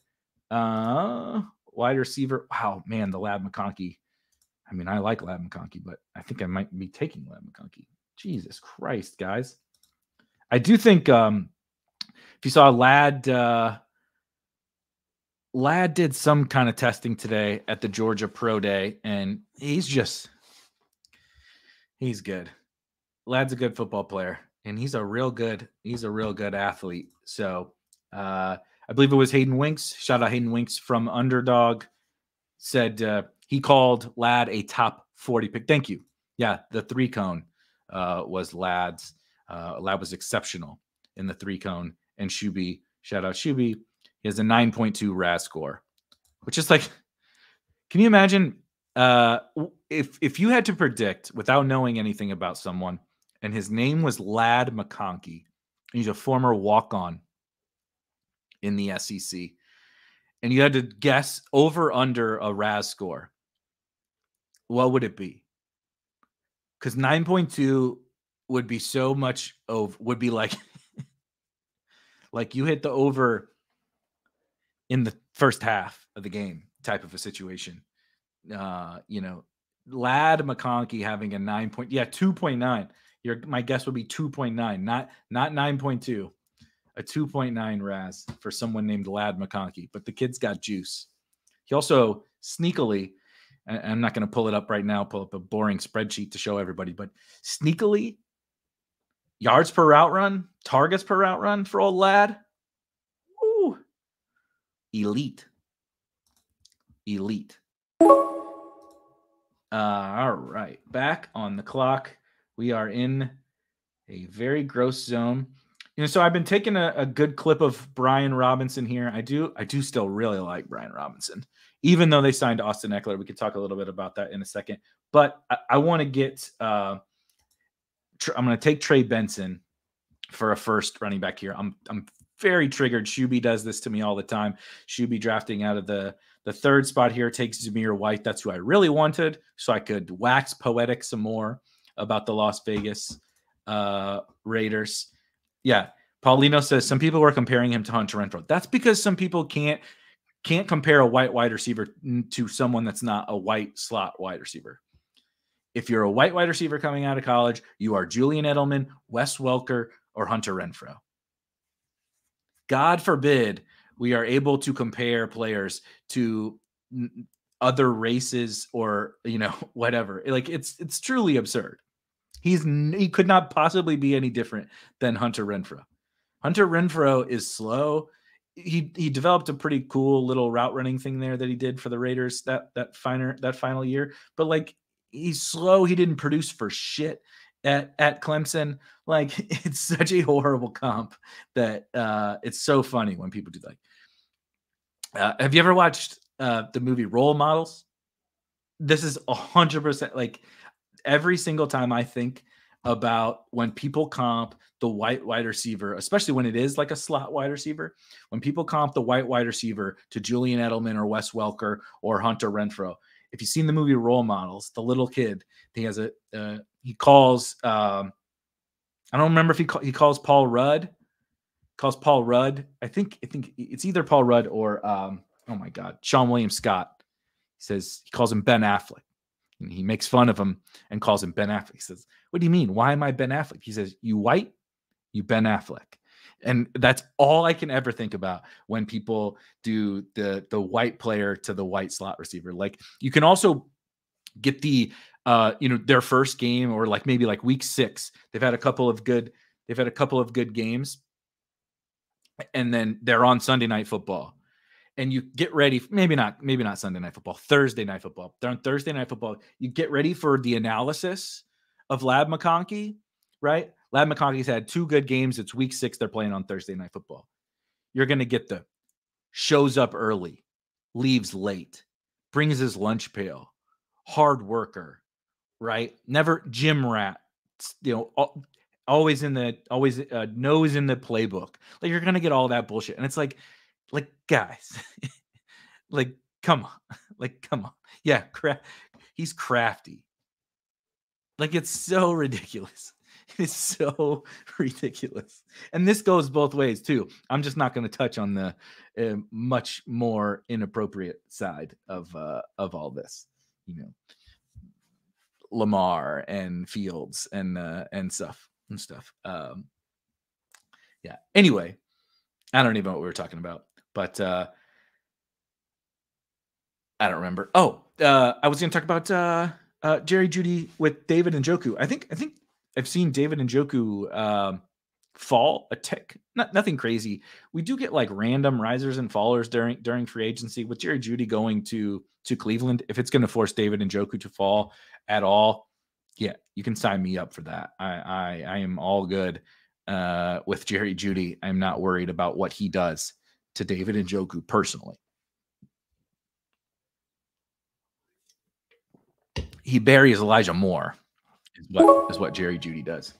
Uh, wide receiver. Wow, man, the Ladd McConkey. I mean, I like Ladd McConkey, but I think I might be taking Ladd McConkey. Jesus Christ, guys. I do think um if you saw Ladd, uh Ladd did some kind of testing today at the Georgia Pro Day, and he's just he's good. Ladd's a good football player, and he's a real good, he's a real good athlete. So uh I believe it was Hayden Winks. Shout out Hayden Winks from Underdog. Said uh, he called Ladd a top 40 pick. Thank you. Yeah, the three cone uh, was Ladd's. Uh, Ladd was exceptional in the three cone, and Shuby, shout out Shuby, he has a 9.2 RAS score, which is like, can you imagine uh, if if you had to predict without knowing anything about someone, and his name was Ladd McConkey, he's a former walk on in the SEC, and you had to guess over under a RAS score, what would it be? because 9.2 would be so much of would be like (laughs) like you hit the over in the first half of the game type of a situation. Uh you know Ladd McConkey having a 9 point yeah 2.9 your my guess would be 2.9 not not 9.2 a 2.9 ras for someone named Ladd McConkey but the kid's got juice he also sneakily I'm not going to pull it up right now, pull up a boring spreadsheet to show everybody, but sneakily, yards per route run, targets per route run for old Ladd. Ooh, elite. Elite. Uh, all right, back on the clock. We are in a very gross zone. You know, so I've been taking a, a good clip of Brian Robinson here. I do, I do still really like Brian Robinson, even though they signed Austin Ekeler. We could talk a little bit about that in a second. But I, I want to get. Uh, tr- I'm going to take Trey Benson for a first running back here. I'm I'm very triggered. Shuby does this to me all the time. Shuby drafting out of the the third spot here takes Zamir White. That's who I really wanted, so I could wax poetic some more about the Las Vegas uh, Raiders. Yeah, Paulino says some people were comparing him to Hunter Renfrow. That's because some people can't can't compare a white wide receiver to someone that's not a white slot wide receiver. If you're a white wide receiver coming out of college, you are Julian Edelman, Wes Welker, or Hunter Renfrow. God forbid we are able to compare players to other races or you know (laughs) whatever. Like it's it's truly absurd. He's he could not possibly be any different than Hunter Renfrow. Hunter Renfrow is slow. He he developed a pretty cool little route running thing there that he did for the Raiders that that finer that final year. But like he's slow. He didn't produce for shit at at Clemson. Like (laughs) it's such a horrible comp that uh, it's so funny when people do that. Uh, have you ever watched uh, the movie Role Models? This is a hundred percent like every single time I think about when people comp the white wide receiver, especially when it is like a slot wide receiver, when people comp the white wide receiver to Julian Edelman or Wes Welker or Hunter Renfrow. If you've seen the movie Role Models, the little kid, he has a uh, he calls um, I don't remember if he call, he calls Paul Rudd calls Paul Rudd. I think I think it's either Paul Rudd or um, oh my god, Seann William Scott. He says he calls him Ben Affleck. And he makes fun of him and calls him Ben Affleck. He says, What do you mean? Why am I Ben Affleck? He says, You white, you Ben Affleck. And that's all I can ever think about when people do the the white player to the white slot receiver. Like you can also get the uh, you know, their first game or like maybe like week six. They've had a couple of good, they've had a couple of good games. And then they're on Sunday night football. And you get ready, maybe not, maybe not Sunday night football, Thursday night football. They're on Thursday night football. You get ready for the analysis of Ladd McConkey, right? Ladd McConkey's had two good games. It's week six. They're playing on Thursday night football. You're going to get the shows up early, leaves late, brings his lunch pail, hard worker, right? Never gym rat, you know, always in the always uh, nose in the playbook. Like you're gonna get all that bullshit, and it's like, like guys, (laughs) like come on, (laughs) like come on, yeah, cra- he's crafty. Like it's so ridiculous. (laughs) It's so ridiculous. And this goes both ways too. I'm just not going to touch on the uh, much more inappropriate side of uh, of all this. You know, Lamar and Fields and uh, and stuff and stuff. Um, yeah. Anyway, I don't even know what we were talking about, but uh, I don't remember. Oh, uh, I was going to talk about uh, uh, Jerry Jeudy with David Njoku. I think I think I've seen David Njoku um, fall a tick. Not, nothing crazy. We do get like random risers and fallers during during free agency with Jerry Jeudy going to to Cleveland. If it's going to force David Njoku to fall at all, yeah, you can sign me up for that. I I, I am all good uh, with Jerry Jeudy. I'm not worried about what he does to David Njoku personally. He buries Elijah Moore, is what is what Jerry Jeudy does.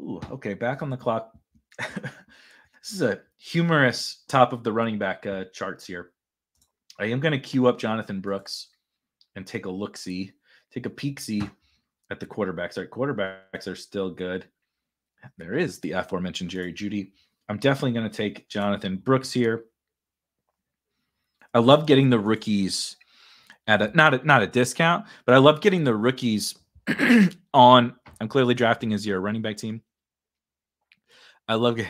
Ooh, okay, back on the clock. (laughs) this is a humorous top of the running back uh, charts here. I am going to queue up Jonathan Brooks and take a look see, take a peek see at the quarterbacks. Our quarterbacks are still good. There is the aforementioned Jerry Jeudy. I'm definitely going to take Jonathan Brooks here. I love getting the rookies at a not a, not a discount, but I love getting the rookies (clears throat) on. I'm clearly drafting as your running back team. I love.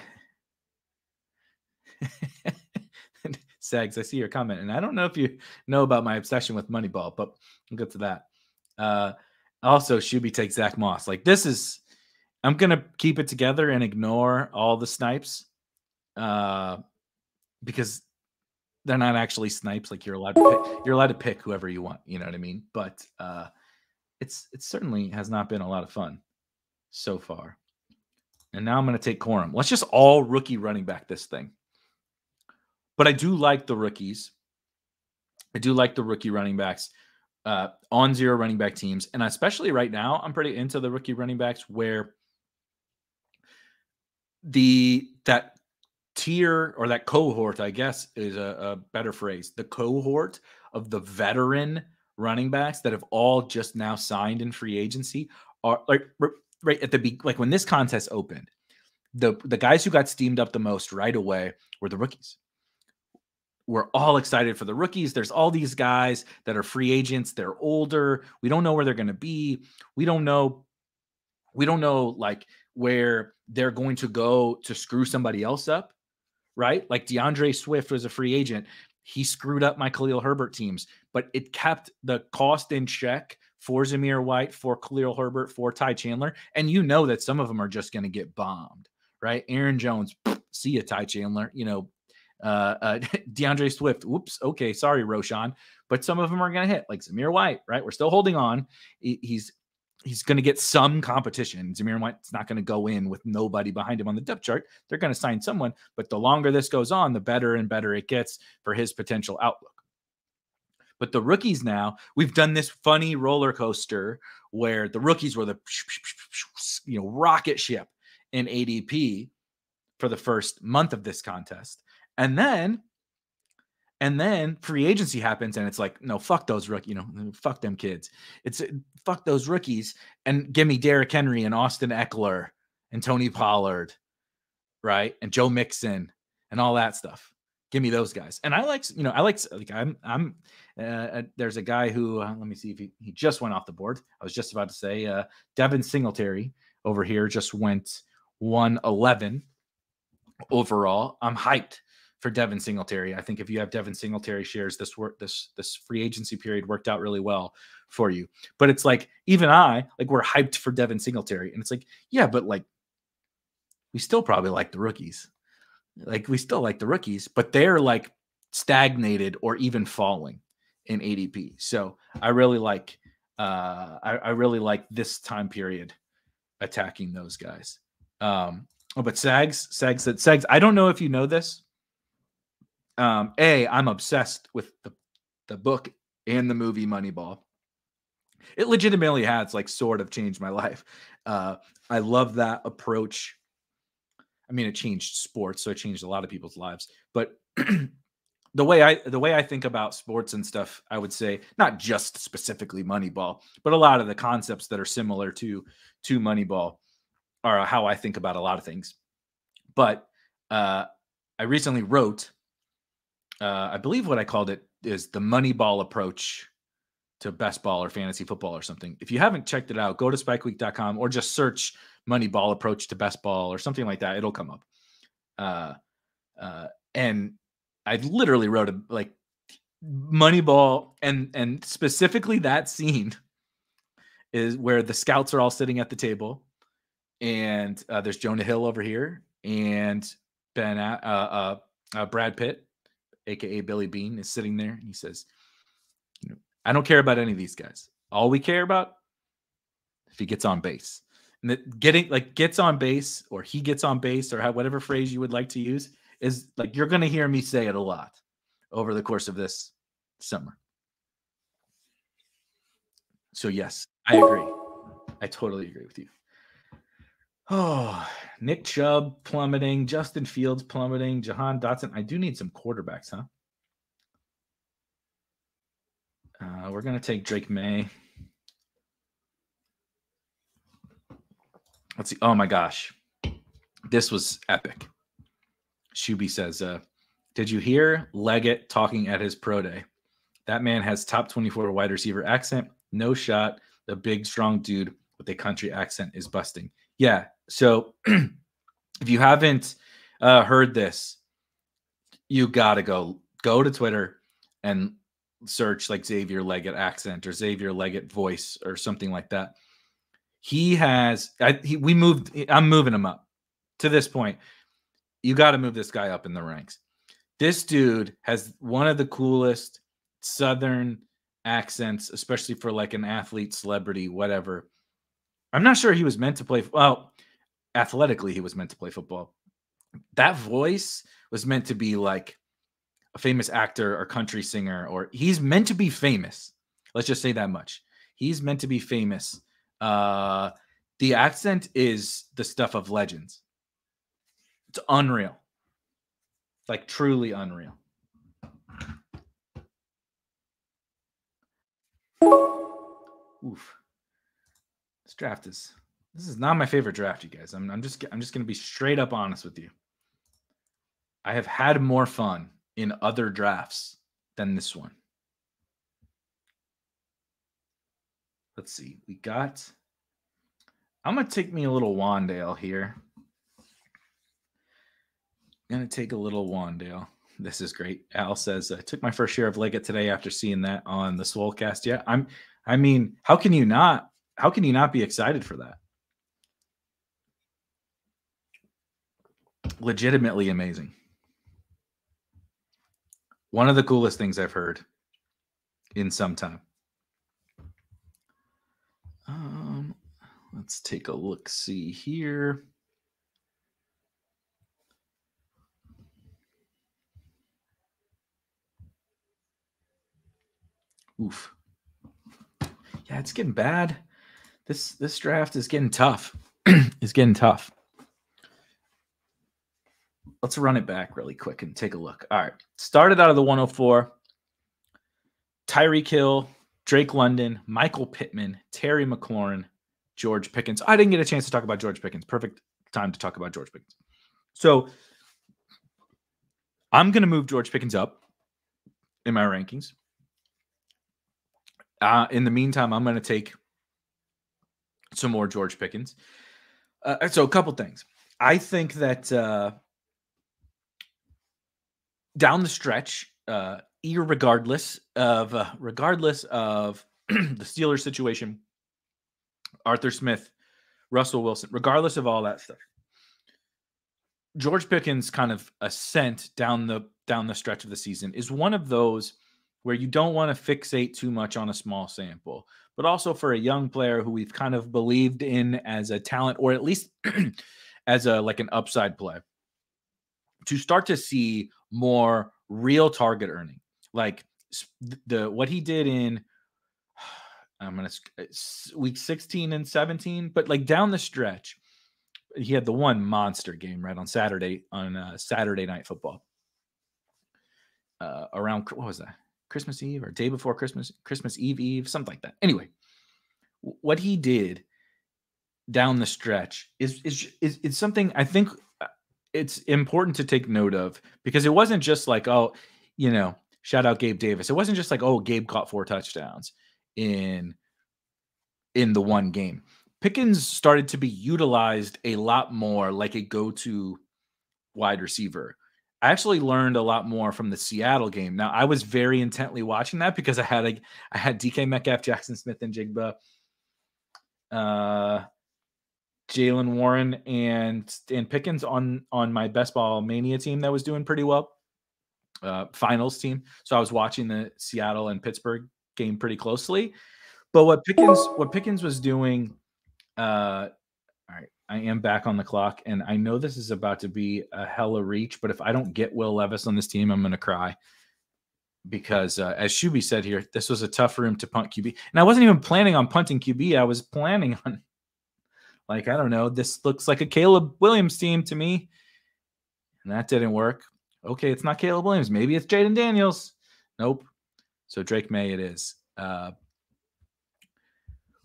(laughs) Sags, I see your comment, and I don't know if you know about my obsession with Moneyball, but we'll get to that. Uh, also, Shuby takes Zack Moss. Like this is, I'm gonna keep it together and ignore all the snipes, uh, because they're not actually snipes. Like you're allowed to pick, you're allowed to pick whoever you want. You know what I mean? But uh, it's it certainly has not been a lot of fun so far. And now I'm going to take Corum. Let's just all rookie running back this thing. But I do like the rookies. I do like the rookie running backs uh, on zero running back teams. And especially right now, I'm pretty into the rookie running backs where the that tier or that cohort, I guess, is a, a better phrase. The cohort of the veteran running backs that have all just now signed in free agency are like right at the be like when this contest opened, the the guys who got steamed up the most right away were the rookies. We're all excited for the rookies. There's all these guys that are free agents. They're older. We don't know where they're going to be. We don't know. We don't know like where they're going to go to screw somebody else up, right? Like D'Andre Swift was a free agent. He screwed up my Khalil Herbert teams, but it kept the cost in check for Zamir White, for Khalil Herbert, for Ty Chandler. And you know that some of them are just going to get bombed, right? Aaron Jones, see you, Ty Chandler. You know, uh, uh, (laughs) D'Andre Swift, whoops, okay, sorry, Roshan. But some of them are going to hit, like Zamir White, right? We're still holding on. He's he's going to get some competition. Zamir White's not going to go in with nobody behind him on the depth chart. They're going to sign someone, but the longer this goes on, the better and better it gets for his potential outlook. But the rookies now, we've done this funny roller coaster where the rookies were the you know rocket ship in ADP for the first month of this contest. And then and then free agency happens, and it's like, no, fuck those rookies, you know, fuck them kids. It's fuck those rookies, and give me Derrick Henry and Austin Ekeler and Tony Pollard, right, and Joe Mixon and all that stuff. Give me those guys. And I like, you know, I like, like I'm, I'm. Uh, uh, there's a guy who, uh, let me see if he he just went off the board. I was just about to say, uh, Devin Singletary over here just went 111 overall. I'm hyped for Devin Singletary. I think if you have Devin Singletary shares, this work this this free agency period worked out really well for you. But it's like even I like we're hyped for Devin Singletary, and it's like yeah, but like we still probably like the rookies. Like we still like the rookies, but they're like stagnated or even falling in ADP. So I really like uh I, I really like this time period attacking those guys. Um oh, but Sags, Sags said Sags, I don't know if you know this um, a, I'm obsessed with the the book and the movie Moneyball. It legitimately has like sort of changed my (laughs) life. Uh, I love that approach. I mean, it changed sports, so it changed a lot of people's lives. But (clears throat) the way I the way I think about sports and stuff, I would say not just specifically Moneyball, but a lot of the concepts that are similar to to Moneyball are how I think about a lot of things. But uh, I recently wrote uh, I believe what I called it is the Moneyball approach to best ball or fantasy football or something. If you haven't checked it out, go to spikeweek.com or just search Moneyball approach to best ball or something like that. It'll come up. Uh, uh, and I literally wrote a like Moneyball and and specifically that scene (laughs) is where the scouts are all sitting at the table and uh, there's Jonah Hill over here and Ben uh, uh, uh Brad Pitt aka Billy Beane, is sitting there. And he says, you know, I don't care about any of these guys. All we care about if he gets on base. And that getting like gets on base or he gets on base or how, whatever phrase you would like to use is like you're going to hear me say it a lot over the course of this summer. So yes, I agree. I totally agree with you. Oh, (sighs) Nick Chubb plummeting, Justin Fields plummeting, Jahan Dotson. I do need some quarterbacks, huh? Uh, we're gonna take Drake Maye. Let's see. Oh my gosh, this was epic. Shuby says, uh, "Did you hear Legette talking at his pro day? That man has top twenty-four wide receiver accent. No shot. The big, strong dude with a country accent is busting. Yeah, so (clears throat) if you haven't uh, heard this, you gotta go go to Twitter and search like Xavier Legette accent or Xavier Legette voice or something like that. He has I, he, we moved I'm moving him up to this point. You got to move this guy up in the ranks. This dude has one of the coolest southern accents, especially for like an athlete, celebrity, whatever. I'm not sure he was meant to play. Well, athletically he was meant to play football. That voice was meant to be like a famous actor or country singer, or he's meant to be famous. Let's just say that much. He's meant to be famous. Uh, the accent is the stuff of legends. It's unreal. Like truly unreal. Oof. This draft is this is not my favorite draft, you guys. I'm, I'm just I'm just gonna be straight up honest with you. I have had more fun in other drafts than this one. Let's see. We got I'm gonna take me a little Wan'Dale here. Gonna take a little Wan'Dale. This is great. Al says, I took my first share of Legette today after seeing that on the Swolecast. Yeah, I'm I mean, how can you not how can you not be excited for that? Legitimately amazing. One of the coolest things I've heard in some time. Um, let's take a look see here. Oof. Yeah, it's getting bad. This this draft is getting tough. (clears throat) it's getting tough. Let's run it back really quick and take a look. All right. Started out of the 104. Tyreek Hill, Drake London, Michael Pittman, Terry McLaurin, George Pickens. I didn't get a chance to talk about George Pickens. Perfect time to talk about George Pickens. So I'm going to move George Pickens up in my rankings. Uh, in the meantime, I'm going to take some more George Pickens. Uh, so a couple things. I think that uh, down the stretch, uh, regardless of uh, regardless of (clears throat) the Steelers situation, Arthur Smith, Russell Wilson, regardless of all that stuff, George Pickens' kind of ascent down the down the stretch of the season is one of those where you don't want to fixate too much on a small sample, but also for a young player who we've kind of believed in as a talent or at least (clears throat) as a like an upside play to start to see more real target earning. Like the what he did in (sighs) I'm going to week 16 and 17, but like down the stretch he had the one monster game right on Saturday on uh, Saturday night football. Uh, around what was that? Christmas Eve or day before Christmas, Christmas Eve Eve, something like that. Anyway, what he did down the stretch is is is, is something I think uh, it's important to take note of because it wasn't just like oh, you know, shout out Gabe Davis. It wasn't just like oh, Gabe caught four touchdowns in in the one game. Pickens started to be utilized a lot more like a go-to wide receiver. I actually learned a lot more from the Seattle game. Now I was very intently watching that because I had a I had DK Metcalf, Jaxon Smith-Njigba, uh, Jaylen Warren, and and Pickens on on my best ball mania team that was doing pretty well, uh, finals team. So I was watching the Seattle and Pittsburgh game pretty closely. But what Pickens what Pickens was doing, uh, all right, I am back on the clock, and I know this is about to be a hella reach, but if I don't get Will Levis on this team, I'm going to cry because, uh, as Shuby said here, this was a tough room to punt QB, and I wasn't even planning on punting QB. I was planning (laughs) on, like, I don't know, this looks like a Caleb Williams team to me, and that didn't work. Okay, it's not Caleb Williams. Maybe it's Jayden Daniels. Nope. So Drake Maye it is. Uh,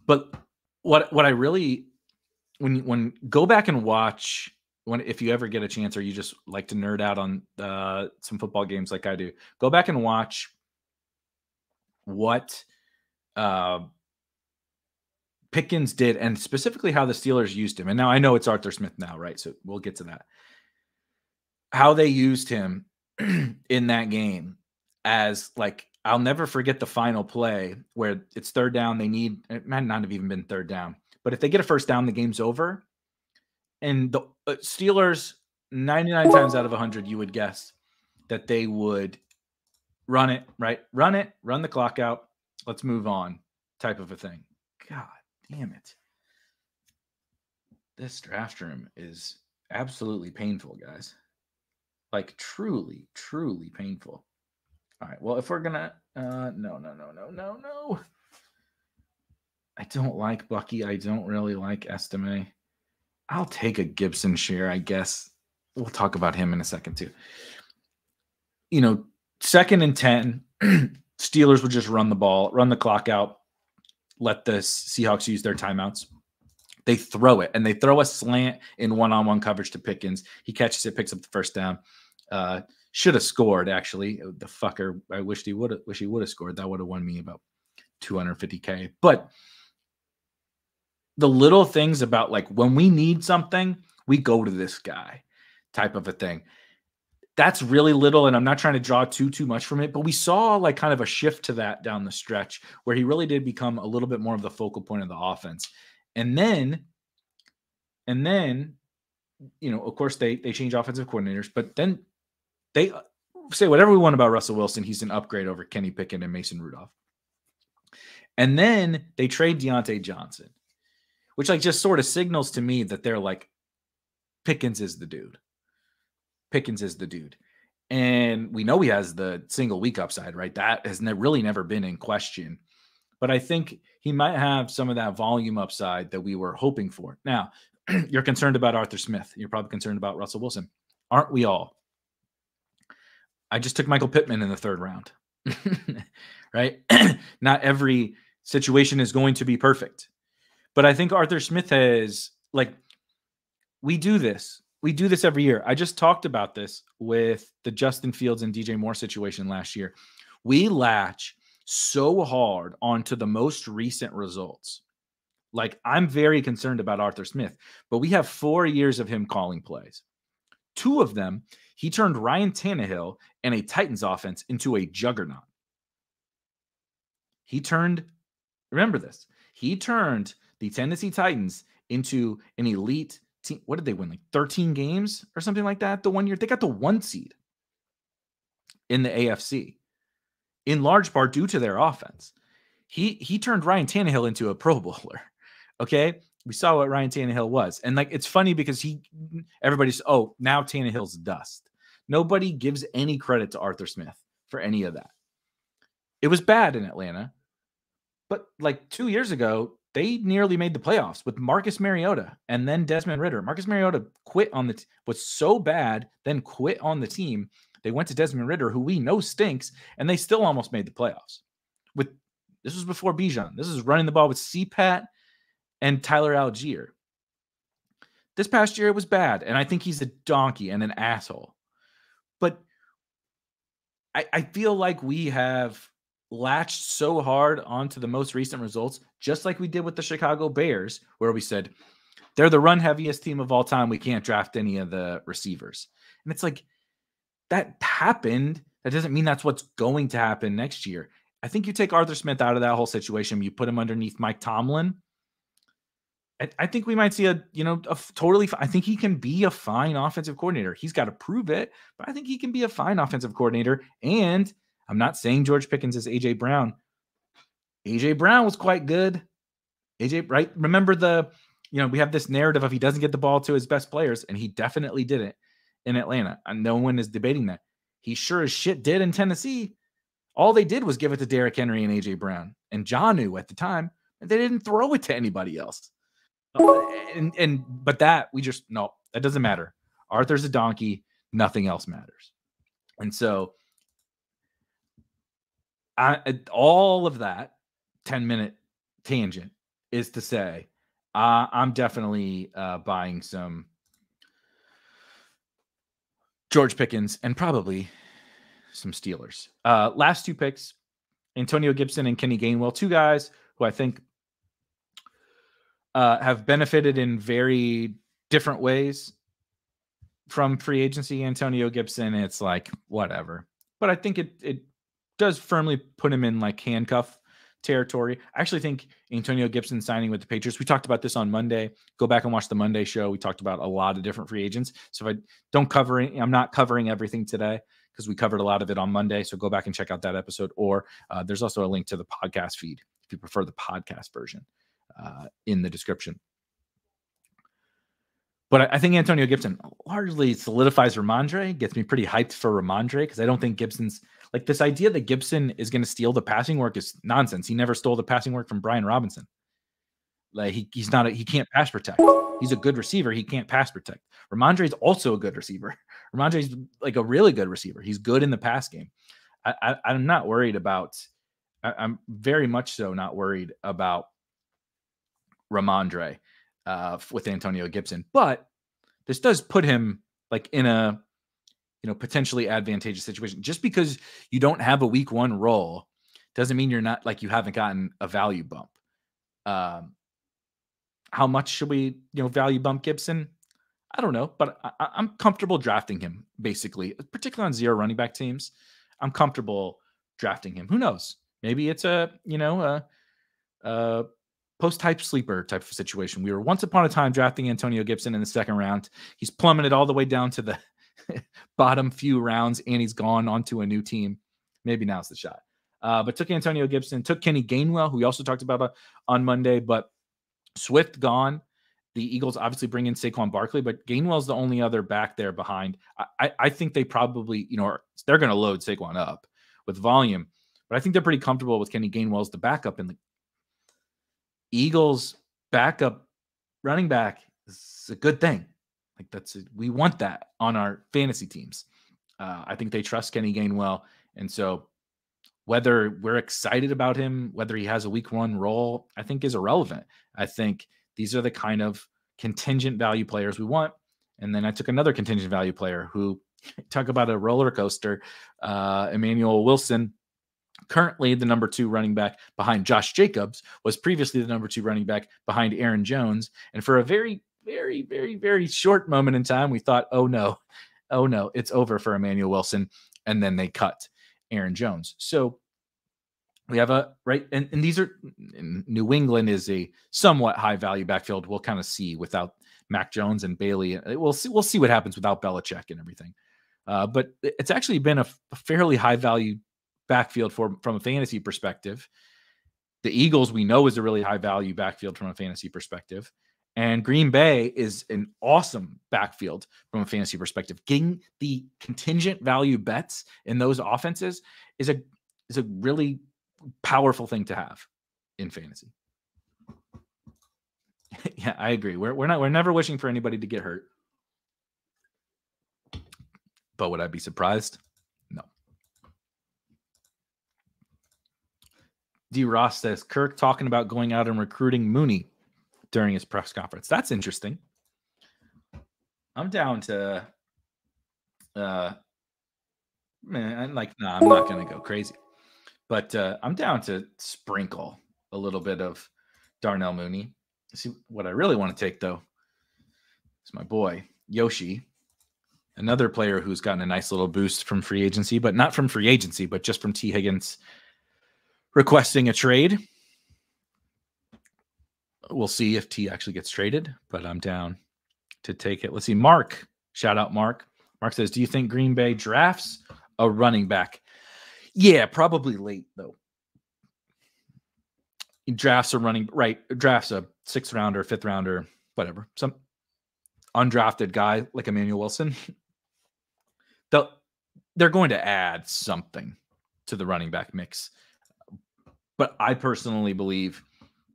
but what what I really when when go back and watch when if you ever get a chance or you just like to nerd out on uh, some football games like I do, go back and watch what uh, Pickens did and specifically how the Steelers used him. And now I know it's Arthur Smith now, right? So we'll get to that. How they used him (clears throat) in that game as like I'll never forget the final play where it's third down. They need it might not have even been third down but if they get a first down, the game's over. And the uh, Steelers, 99 times out of 100, you would guess that they would run it, right? Run it, run the clock out. Let's move on, type of a thing. God damn it. this draft room is absolutely painful, guys. Like truly, truly painful. All right. Well, if we're gonna, uh, no, no, no, no, no, no. I don't like Bucky. I don't really like Estime. I'll take a Gibson share, I guess. We'll talk about him in a second too. You know, second and 10, (clears throat) Steelers would just run the ball, run the clock out, let the Seahawks use their timeouts. They throw it and they throw a slant in one on one coverage to Pickens. He catches it, picks up the first down. Uh, should have scored actually. The fucker. I wished he would have. Wish he would have scored. That would have won me about 250k. But the little things about like when we need something, we go to this guy, type of a thing. That's really little, and I'm not trying to draw too too much from it, but we saw like kind of a shift to that down the stretch where he really did become a little bit more of the focal point of the offense. And then, and then, you know, of course they they change offensive coordinators, but then they uh, say whatever we want about Russell Wilson, he's an upgrade over Kenny Pickett and Mason Rudolph. And then they trade Diontae Johnson, which like just sort of signals to me that they're like Pickens is the dude. Pickens is the dude. And we know he has the single week upside, right? That has ne- really never been in question. But I think he might have some of that volume upside that we were hoping for. Now, (clears throat) you're concerned about Arthur Smith. You're probably concerned about Russell Wilson. Aren't we all? I just took Michael Pittman in the third round. (laughs) right? (clears throat) Not every situation is going to be perfect. But I think Arthur Smith has like we do this. We do this every year. I just talked about this with the Justin Fields and DJ Moore situation last year. We latch so hard onto the most recent results. Like I'm very concerned about Arthur Smith, but we have 4 years of him calling plays. Two of them, he turned Ryan Tannehill and a Titans offense into a juggernaut. He turned, remember this, he turned the Tennessee Titans into an elite. What did they win? Like 13 games or something like that the one year? They got the one seed in the AFC, in large part due to their offense. He he turned Ryan Tannehill into a Pro Bowler. (laughs) Okay. We saw what Ryan Tannehill was. And like it's funny because he everybody's oh, now Tannehill's dust. Nobody gives any credit to Arthur Smith for any of that. It was bad in Atlanta. But like two years ago, they nearly made the playoffs with Marcus Mariota and then Desmond Ridder. Marcus Mariota quit on the t- was so bad, then quit on the team. They went to Desmond Ridder, who we know stinks, and they still almost made the playoffs. With this was before Bijan. This is running the ball with CPAT and Tyler Allgeier. This past year it was bad, and I think he's a donkey and an asshole. But I, I feel like we have latched so hard onto the most recent results, just like we did with the Chicago Bears, where we said they're the run heaviest team of all time. We can't draft any of the receivers. And it's like that happened. That doesn't mean that's what's going to happen next year. I think you take Arthur Smith out of that whole situation, you put him underneath Mike Tomlin. I, think we might see a, you know, a totally. I think he can be a fine offensive coordinator. He's got to prove it, but I think he can be a fine offensive coordinator. And I'm not saying George Pickens is AJ Brown. AJ Brown was quite good. AJ, right? Remember the, you know, we have this narrative of he doesn't get the ball to his best players, and he definitely did it in Atlanta. And no one is debating that. He sure as shit did in Tennessee. All they did was give it to Derrick Henry and AJ Brown and Jonnu at the time, and they didn't throw it to anybody else. Uh, and and but that we just no, that doesn't matter. Arthur's a donkey. Nothing else matters. And so I, all of that 10 minute tangent is to say uh, I'm definitely uh, buying some George Pickens and probably some Steelers. Uh, last two picks Antonio Gibson and Kenny Gainwell, two guys who I think uh, have benefited in very different ways from free agency. Antonio Gibson, it's like whatever, but I think it it does firmly put him in like handcuff territory. I actually think Antonio Gibson signing with the Patriots. We talked about this on Monday. Go back and watch the Monday show. We talked about a lot of different free agents. So if I don't cover I'm not covering everything today because we covered a lot of it on Monday. So go back and check out that episode. Or uh, there's also a link to the podcast feed if you prefer the podcast version uh, in the description. but I, think Antonio Gibson largely solidifies Rhamondre, gets me pretty hyped for Rhamondre because I don't think Gibson's like this idea that Gibson is going to steal the passing work is nonsense. He never stole the passing work from Brian Robinson. Like he, he's not a, he can't pass protect. He's a good receiver. He can't pass protect. Rhamondre is also a good receiver. (laughs) Rhamondre is like a really good receiver. He's good in the pass game. I, am not worried about. I, am very much so not worried about Rhamondre uh, with Antonio Gibson, but this does put him like in a you know potentially advantageous situation. Just because you don't have a week one role doesn't mean you're not like you haven't gotten a value bump. Um, how much should we you know value bump Gibson? I don't know, but I, am comfortable drafting him basically, particularly on zero running back teams. I'm comfortable drafting him. Who knows? Maybe it's a you know a, a post type sleeper type of situation. We were once upon a time drafting Antonio Gibson in the second round. He's plummeted all the way down to the (laughs) bottom few rounds, and he's gone onto a new team. Maybe now's the shot. Uh, but took Antonio Gibson, took Kenny Gainwell, who we also talked about uh, on Monday, but Swift gone. The Eagles obviously bring in Saquon Barkley, but Gainwell's the only other back there behind. I, I think they probably, you know, they're going to load Saquon up with volume, but I think they're pretty comfortable with Kenny Gainwell's the backup. And the Eagles backup running back is a good thing. Like that's a, we want that on our fantasy teams. Uh, I think they trust Kenny Gainwell, and so whether we're excited about him, whether he has a week one role, I think is irrelevant. I think these are the kind of contingent value players we want. And then I took another contingent value player who (laughs) talk about a roller coaster, uh, Emmanuel Wilson, currently the number two running back behind Josh Jacobs, was previously the number two running back behind Aaron Jones. And for a very, very, very, very short moment in time, we thought, oh no, oh no, it's over for Emmanuel Wilson. And then they cut Aaron Jones. So we have a right, and, and these are New England is a somewhat high value backfield. We'll kind of see without Mac Jones and Bailey. We'll see. We'll see what happens without Belichick and everything. Uh, but it's actually been a, a fairly high value backfield for from a fantasy perspective. The Eagles we know is a really high value backfield from a fantasy perspective. And Green Bay is an awesome backfield from a fantasy perspective. Getting the contingent value bets in those offenses is a is a really powerful thing to have in fantasy. (laughs) yeah, I agree. We're we're not we're never wishing for anybody to get hurt. But would I be surprised? No. D. Ross says Kirk talking about going out and recruiting Mooney during his press conference. That's interesting. I'm down to uh man, I'm like, no, nah, I'm not gonna go crazy. But uh I'm down to sprinkle a little bit of Darnell Mooney. See what I really want to take though is my boy Yoshi, another player who's gotten a nice little boost from free agency, but not from free agency, but just from Tee Higgins requesting a trade. We'll see if T actually gets traded, but I'm down to take it. Let's see. Mark, shout out Mark. Mark says, Do you think Green Bay drafts a running back? Yeah, probably late though. He drafts a running right, drafts a sixth rounder, fifth rounder, whatever. Some undrafted guy like Emmanuel Wilson. They'll, they're going to add something to the running back mix. But I personally believe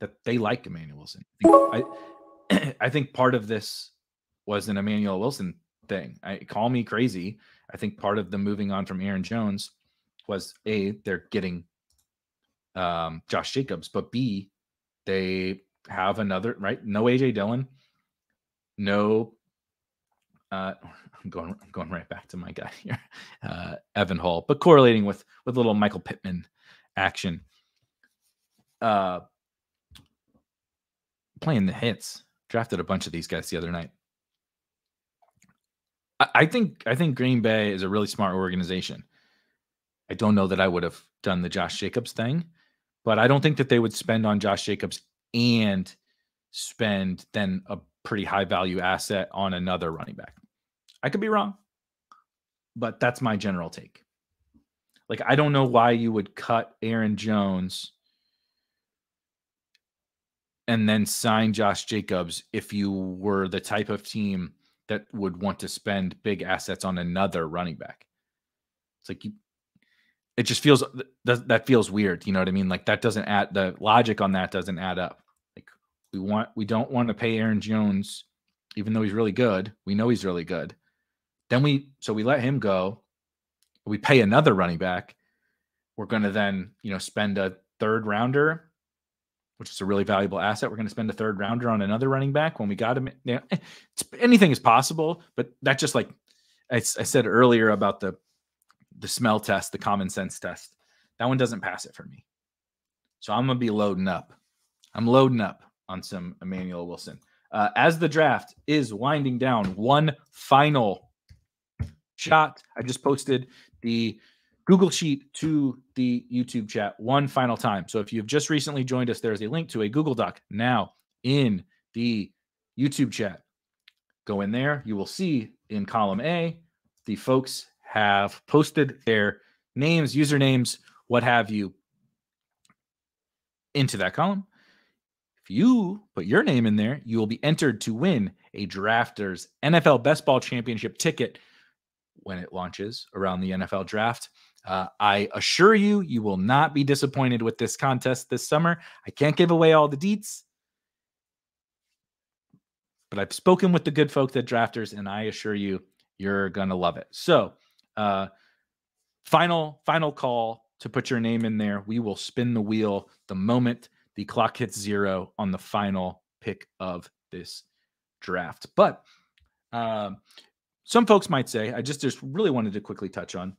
that they like Emmanuel Wilson. I, (clears throat) I think part of this was an Emmanuel Wilson thing. I call me crazy. I think part of the moving on from Aaron Jones was a they're getting um, Josh Jacobs, but B they have another right. No AJ Dillon, no. Uh, I'm going. I'm going right back to my guy here, (laughs) uh, Evan Hull, but correlating with with little Michael Pittman action. Uh, playing the hits. Drafted a bunch of these guys the other night. I, I think I think Green Bay is a really smart organization. I don't know that I would have done the Josh Jacobs thing, but I don't think that they would spend on Josh Jacobs and spend then a pretty high value asset on another running back. I could be wrong, but that's my general take. Like, I don't know why you would cut Aaron Jones and then sign Josh Jacobs if you were the type of team that would want to spend big assets on another running back. It's like you, it just feels that that feels weird. You know what I mean? Like that doesn't add the logic on that doesn't add up. Like we want we don't want to pay Aaron Jones, even though he's really good. We know he's really good. Then we so we let him go. We pay another running back. We're going to then you know spend a third rounder which is a really valuable asset. We're going to spend a third rounder on another running back when we got him. Yeah, anything is possible, but that just like I, I, said earlier about the the smell test, the common sense test, that one doesn't pass it for me. So I'm gonna be loading up. I'm loading up on some Emmanuel Wilson. Uh, as the draft is winding down, one final shot. I just posted the Google Sheet to the YouTube chat one final time. So if you've just recently joined us, there's a link to a Google Doc now in the YouTube chat. Go in there. You will see in column A, the folks have posted their names, usernames, what have you, into that column. If you put your name in there, you will be entered to win a Drafters NFL Best Ball Championship ticket when it launches around the NFL draft. Uh, I assure you, you will not be disappointed with this contest this summer. I can't give away all the deets, but I've spoken with the good folks at Drafters, and I assure you, you're gonna love it. So, uh, final final call to put your name in there. We will spin the wheel the moment the clock hits zero on the final pick of this draft. But um, some folks might say, I just just really wanted to quickly touch on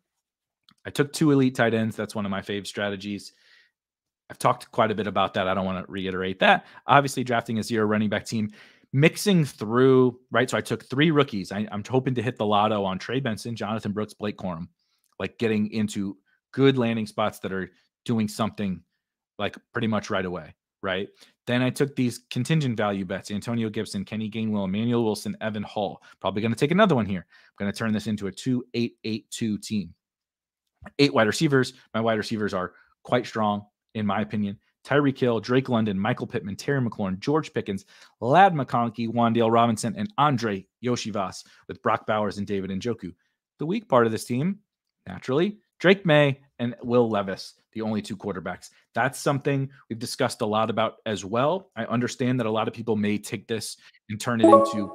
I took two elite tight ends. That's one of my fave strategies. I've talked quite a bit about that. I don't want to reiterate that. Obviously, drafting a zero running back team, mixing through, right? So I took three rookies. I, am hoping to hit the lotto on Trey Benson, Jonathan Brooks, Blake Corum, like getting into good landing spots that are doing something like pretty much right away, right? Then I took these contingent value bets Antonio Gibson, Kenny Gainwell, Emmanuel Wilson, Evan Hull. Probably going to take another one here. I'm going to turn this into a 2 8 8 2 team eight wide receivers. My wide receivers are quite strong, in my opinion. Tyreek Hill, Drake London, Michael Pittman, Terry McLaurin, George Pickens, Ladd McConkey, Wan'Dale Robinson, and Andrei Iosivas with Brock Bowers and David Njoku. The weak part of this team, naturally, Drake Maye and Will Levis, the only two quarterbacks. That's something we've discussed a lot about as well. I understand that a lot of people may take this and turn it into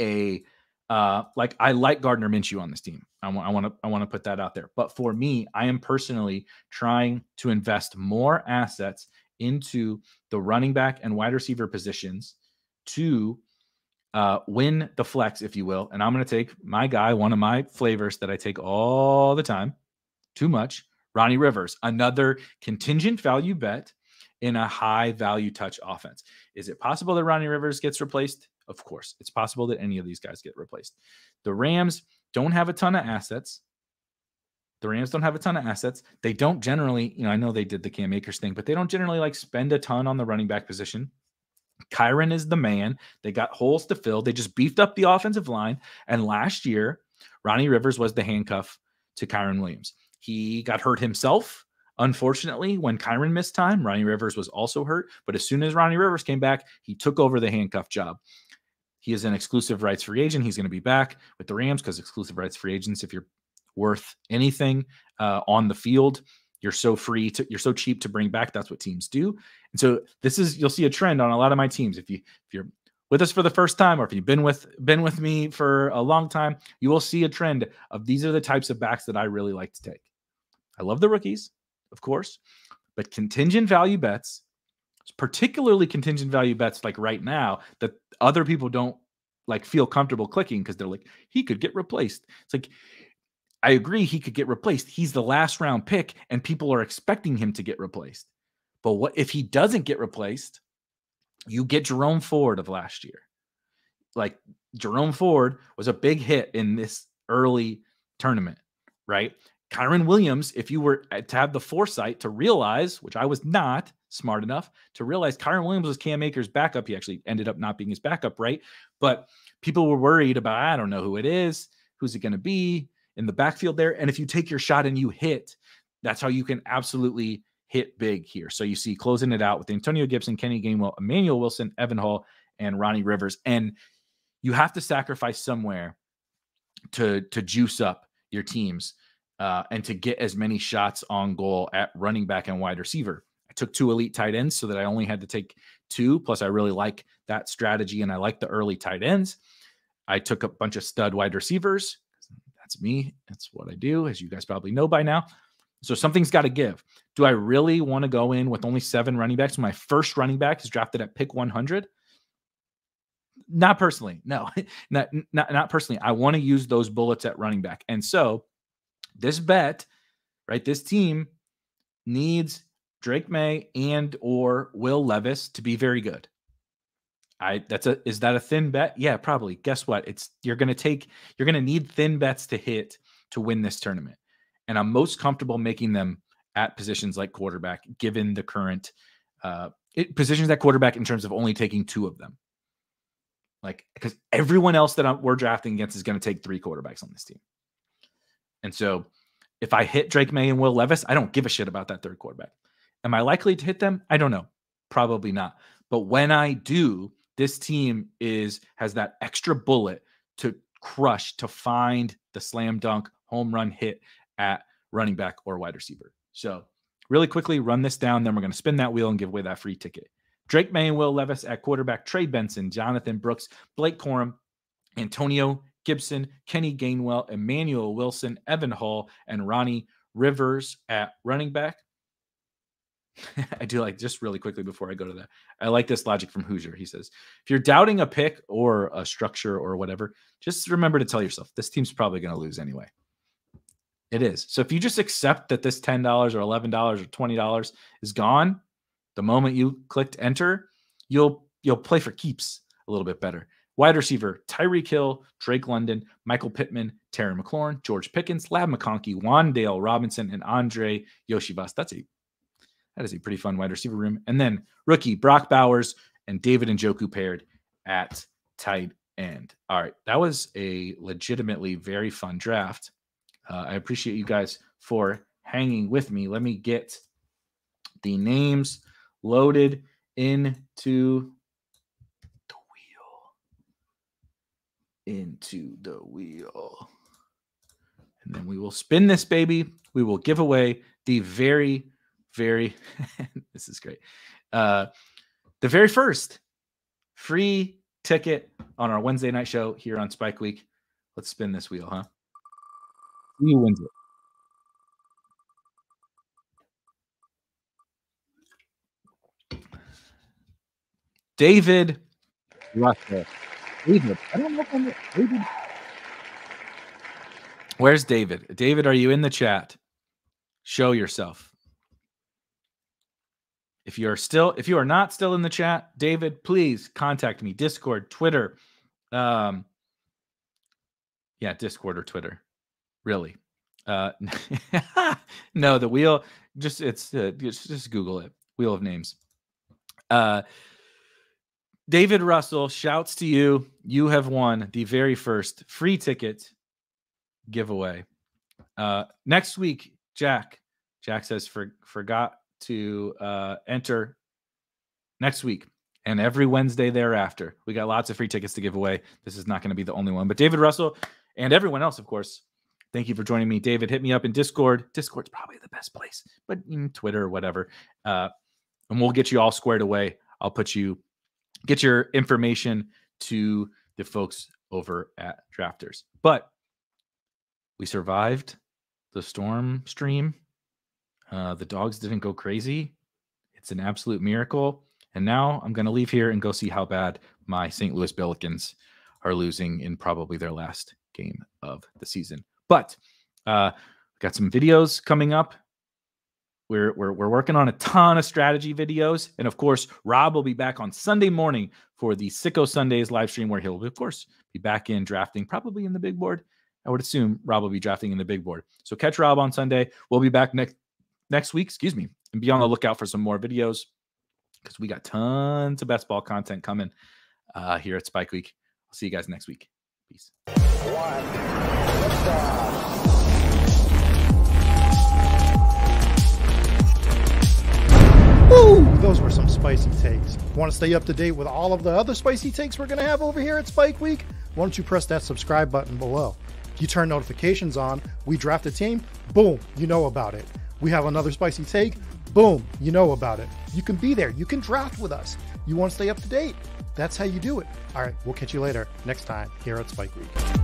a uh, like I like Gardner Minshew on this team. I want to I want to put that out there. But for me, I am personally trying to invest more assets into the running back and wide receiver positions to uh, win the flex, if you will. And I'm going to take my guy, one of my flavors that I take all the time, too much, Ronnie Rivers, another contingent value bet in a high value touch offense. Is it possible that Ronnie Rivers gets replaced? Of course, it's possible that any of these guys get replaced. The Rams don't have a ton of assets. The Rams don't have a ton of assets. They don't generally, you know, I know they did the Cam Akers thing, but they don't generally like spend a ton on the running back position. Kyren is the man. They got holes to fill. They just beefed up the offensive line. And last year, Ronnie Rivers was the handcuff to Kyren Williams. He got hurt himself. Unfortunately, when Kyren missed time, Ronnie Rivers was also hurt. But as soon as Ronnie Rivers came back, he took over the handcuff job. He is an exclusive rights free agent. He's going to be back with the Rams because exclusive rights free agents, if you're worth anything uh, on the field, you're so free to you're so cheap to bring back. That's what teams do. And so this is you'll see a trend on a lot of my teams. If you if you're with us for the first time or if you've been with been with me for a long time, you will see a trend of these are the types of backs that I really like to take. I love the rookies, of course, but contingent value bets particularly contingent value bets like right now that other people don't like feel comfortable clicking because they're like he could get replaced. It's like i agree he could get replaced he's the last round pick and people are expecting him to get replaced. But what if he doesn't get replaced? You get jerome ford of last year. Like jerome ford was a big hit in this early tournament right? Kyren Williams, if you were uh, to have the foresight to realize, which I was not smart enough to realize Kyren Williams was Cam Akers' backup. He actually ended up not being his backup, right? But people were worried about, I don't know who it is. Who's it going to be in the backfield there? And if you take your shot and you hit, that's how you can absolutely hit big here. So you see closing it out with Antonio Gibson, Kenny Gainwell, Emmanuel Wilson, Evan Hull, and Ronnie Rivers. And you have to sacrifice somewhere to to juice up your teams uh, and to get as many shots on goal at running back and wide receiver. I took two elite tight ends so that I only had to take two. Plus, I really like that strategy and I like the early tight ends. I took a bunch of stud wide receivers. That's me. That's what I do, as you guys probably know by now. So something's got to give. Do I really want to go in with only seven running backs? My first running back is drafted at pick 100. Not personally. No, (laughs) not, not, not personally. I want to use those bullets at running back. And so this bet, right? This team needs Drake Maye and or Will Levis to be very good. I that's a is that a thin bet? Yeah, probably. Guess what? It's you're going to take you're going to need thin bets to hit to win this tournament. And I'm most comfortable making them at positions like quarterback given the current uh it, positions at quarterback in terms of only taking two of them. Like because everyone else that I'm, we're drafting against is going to take three quarterbacks on this team. And so if I hit Drake Maye and Will Levis, I don't give a shit about that third quarterback. Am I likely to hit them? I don't know. Probably not. But when I do, this team is has that extra bullet to crush to find the slam dunk home run hit at running back or wide receiver. So, really quickly run this down then we're going to spin that wheel and give away that free ticket. Drake Maye and Will Levis at quarterback, Trey Benson, Jonathan Brooks, Blake Corum, Antonio Gibson, Kenny Gainwell, Emmanuel Wilson, Evan Hull, and Ronnie Rivers at running back. (laughs) I do like just really quickly before I go to that. I like this logic from Hoosier. He says, if you're doubting a pick or a structure or whatever, just remember to tell yourself this team's probably going to lose anyway. It is. So if you just accept that this $10 or $11 or $20 is gone, the moment you clicked enter, you'll you'll play for keeps a little bit better. Wide receiver, Tyreek Hill, Drake London, Michael Pittman, Terry McLaurin, George Pickens, Ladd McConkey, Wan'Dale Robinson, and Andrei Iosivas. That's a that is a pretty fun wide receiver room. And then rookie Brock Bowers and David Njoku paired at tight end. All right. That was a legitimately very fun draft. Uh, I appreciate you guys for hanging with me. Let me get the names loaded into the wheel. Into the wheel. And then we will spin this baby. We will give away the very very (laughs) this is great. Uh the very first free ticket on our Wednesday night show here on Spike Week. Let's spin this wheel, huh? Who wins it? David David. Where's David? David, are you in the chat? Show yourself. If you're still, if you are not still in the chat, David, please contact me. Discord, Twitter, um, yeah, Discord or Twitter. Really, uh, (laughs) no, the wheel. Just it's uh, just, just Google it. Wheel of names. Uh, David Russell shouts to you. You have won the very first free ticket giveaway. Uh, next week, Jack. Jack says for forgot to uh, enter next week and every Wednesday thereafter. We got lots of free tickets to give away. This is not going to be the only one, but David Russell and everyone else, of course. Thank you for joining me, David. Hit me up in Discord. Discord's probably the best place, but Twitter or whatever, uh, and we'll get you all squared away. I'll put you get your information to the folks over at Drafters. But we survived the storm stream uh, the dogs didn't go crazy. It's an absolute miracle. And now I'm going to leave here and go see how bad my St. Louis Billikens are losing in probably their last game of the season. But uh, got some videos coming up. We're, we're, we're working on a ton of strategy videos. And of course, Rob will be back on Sunday morning for the Sicko Sundays live stream, where he'll, of course, be back in drafting, probably in the big board. I would assume Rob will be drafting in the big board. So catch Rob on Sunday. We'll be back next next week, excuse me, and be on the lookout for some more videos because we got tons of best ball content coming uh, here at Spike Week. I'll see you guys next week. Peace. Woo! The those were some spicy takes. Want to stay up to date with all of the other spicy takes we're going to have over here at Spike Week? Why don't you press that subscribe button below? You turn notifications on, we draft a team, boom, you know about it. We have another spicy take, boom, you know about it. You can be there, you can draft with us. You want to stay up to date? That's how you do it. All right, we'll catch you later next time here at Spike Week.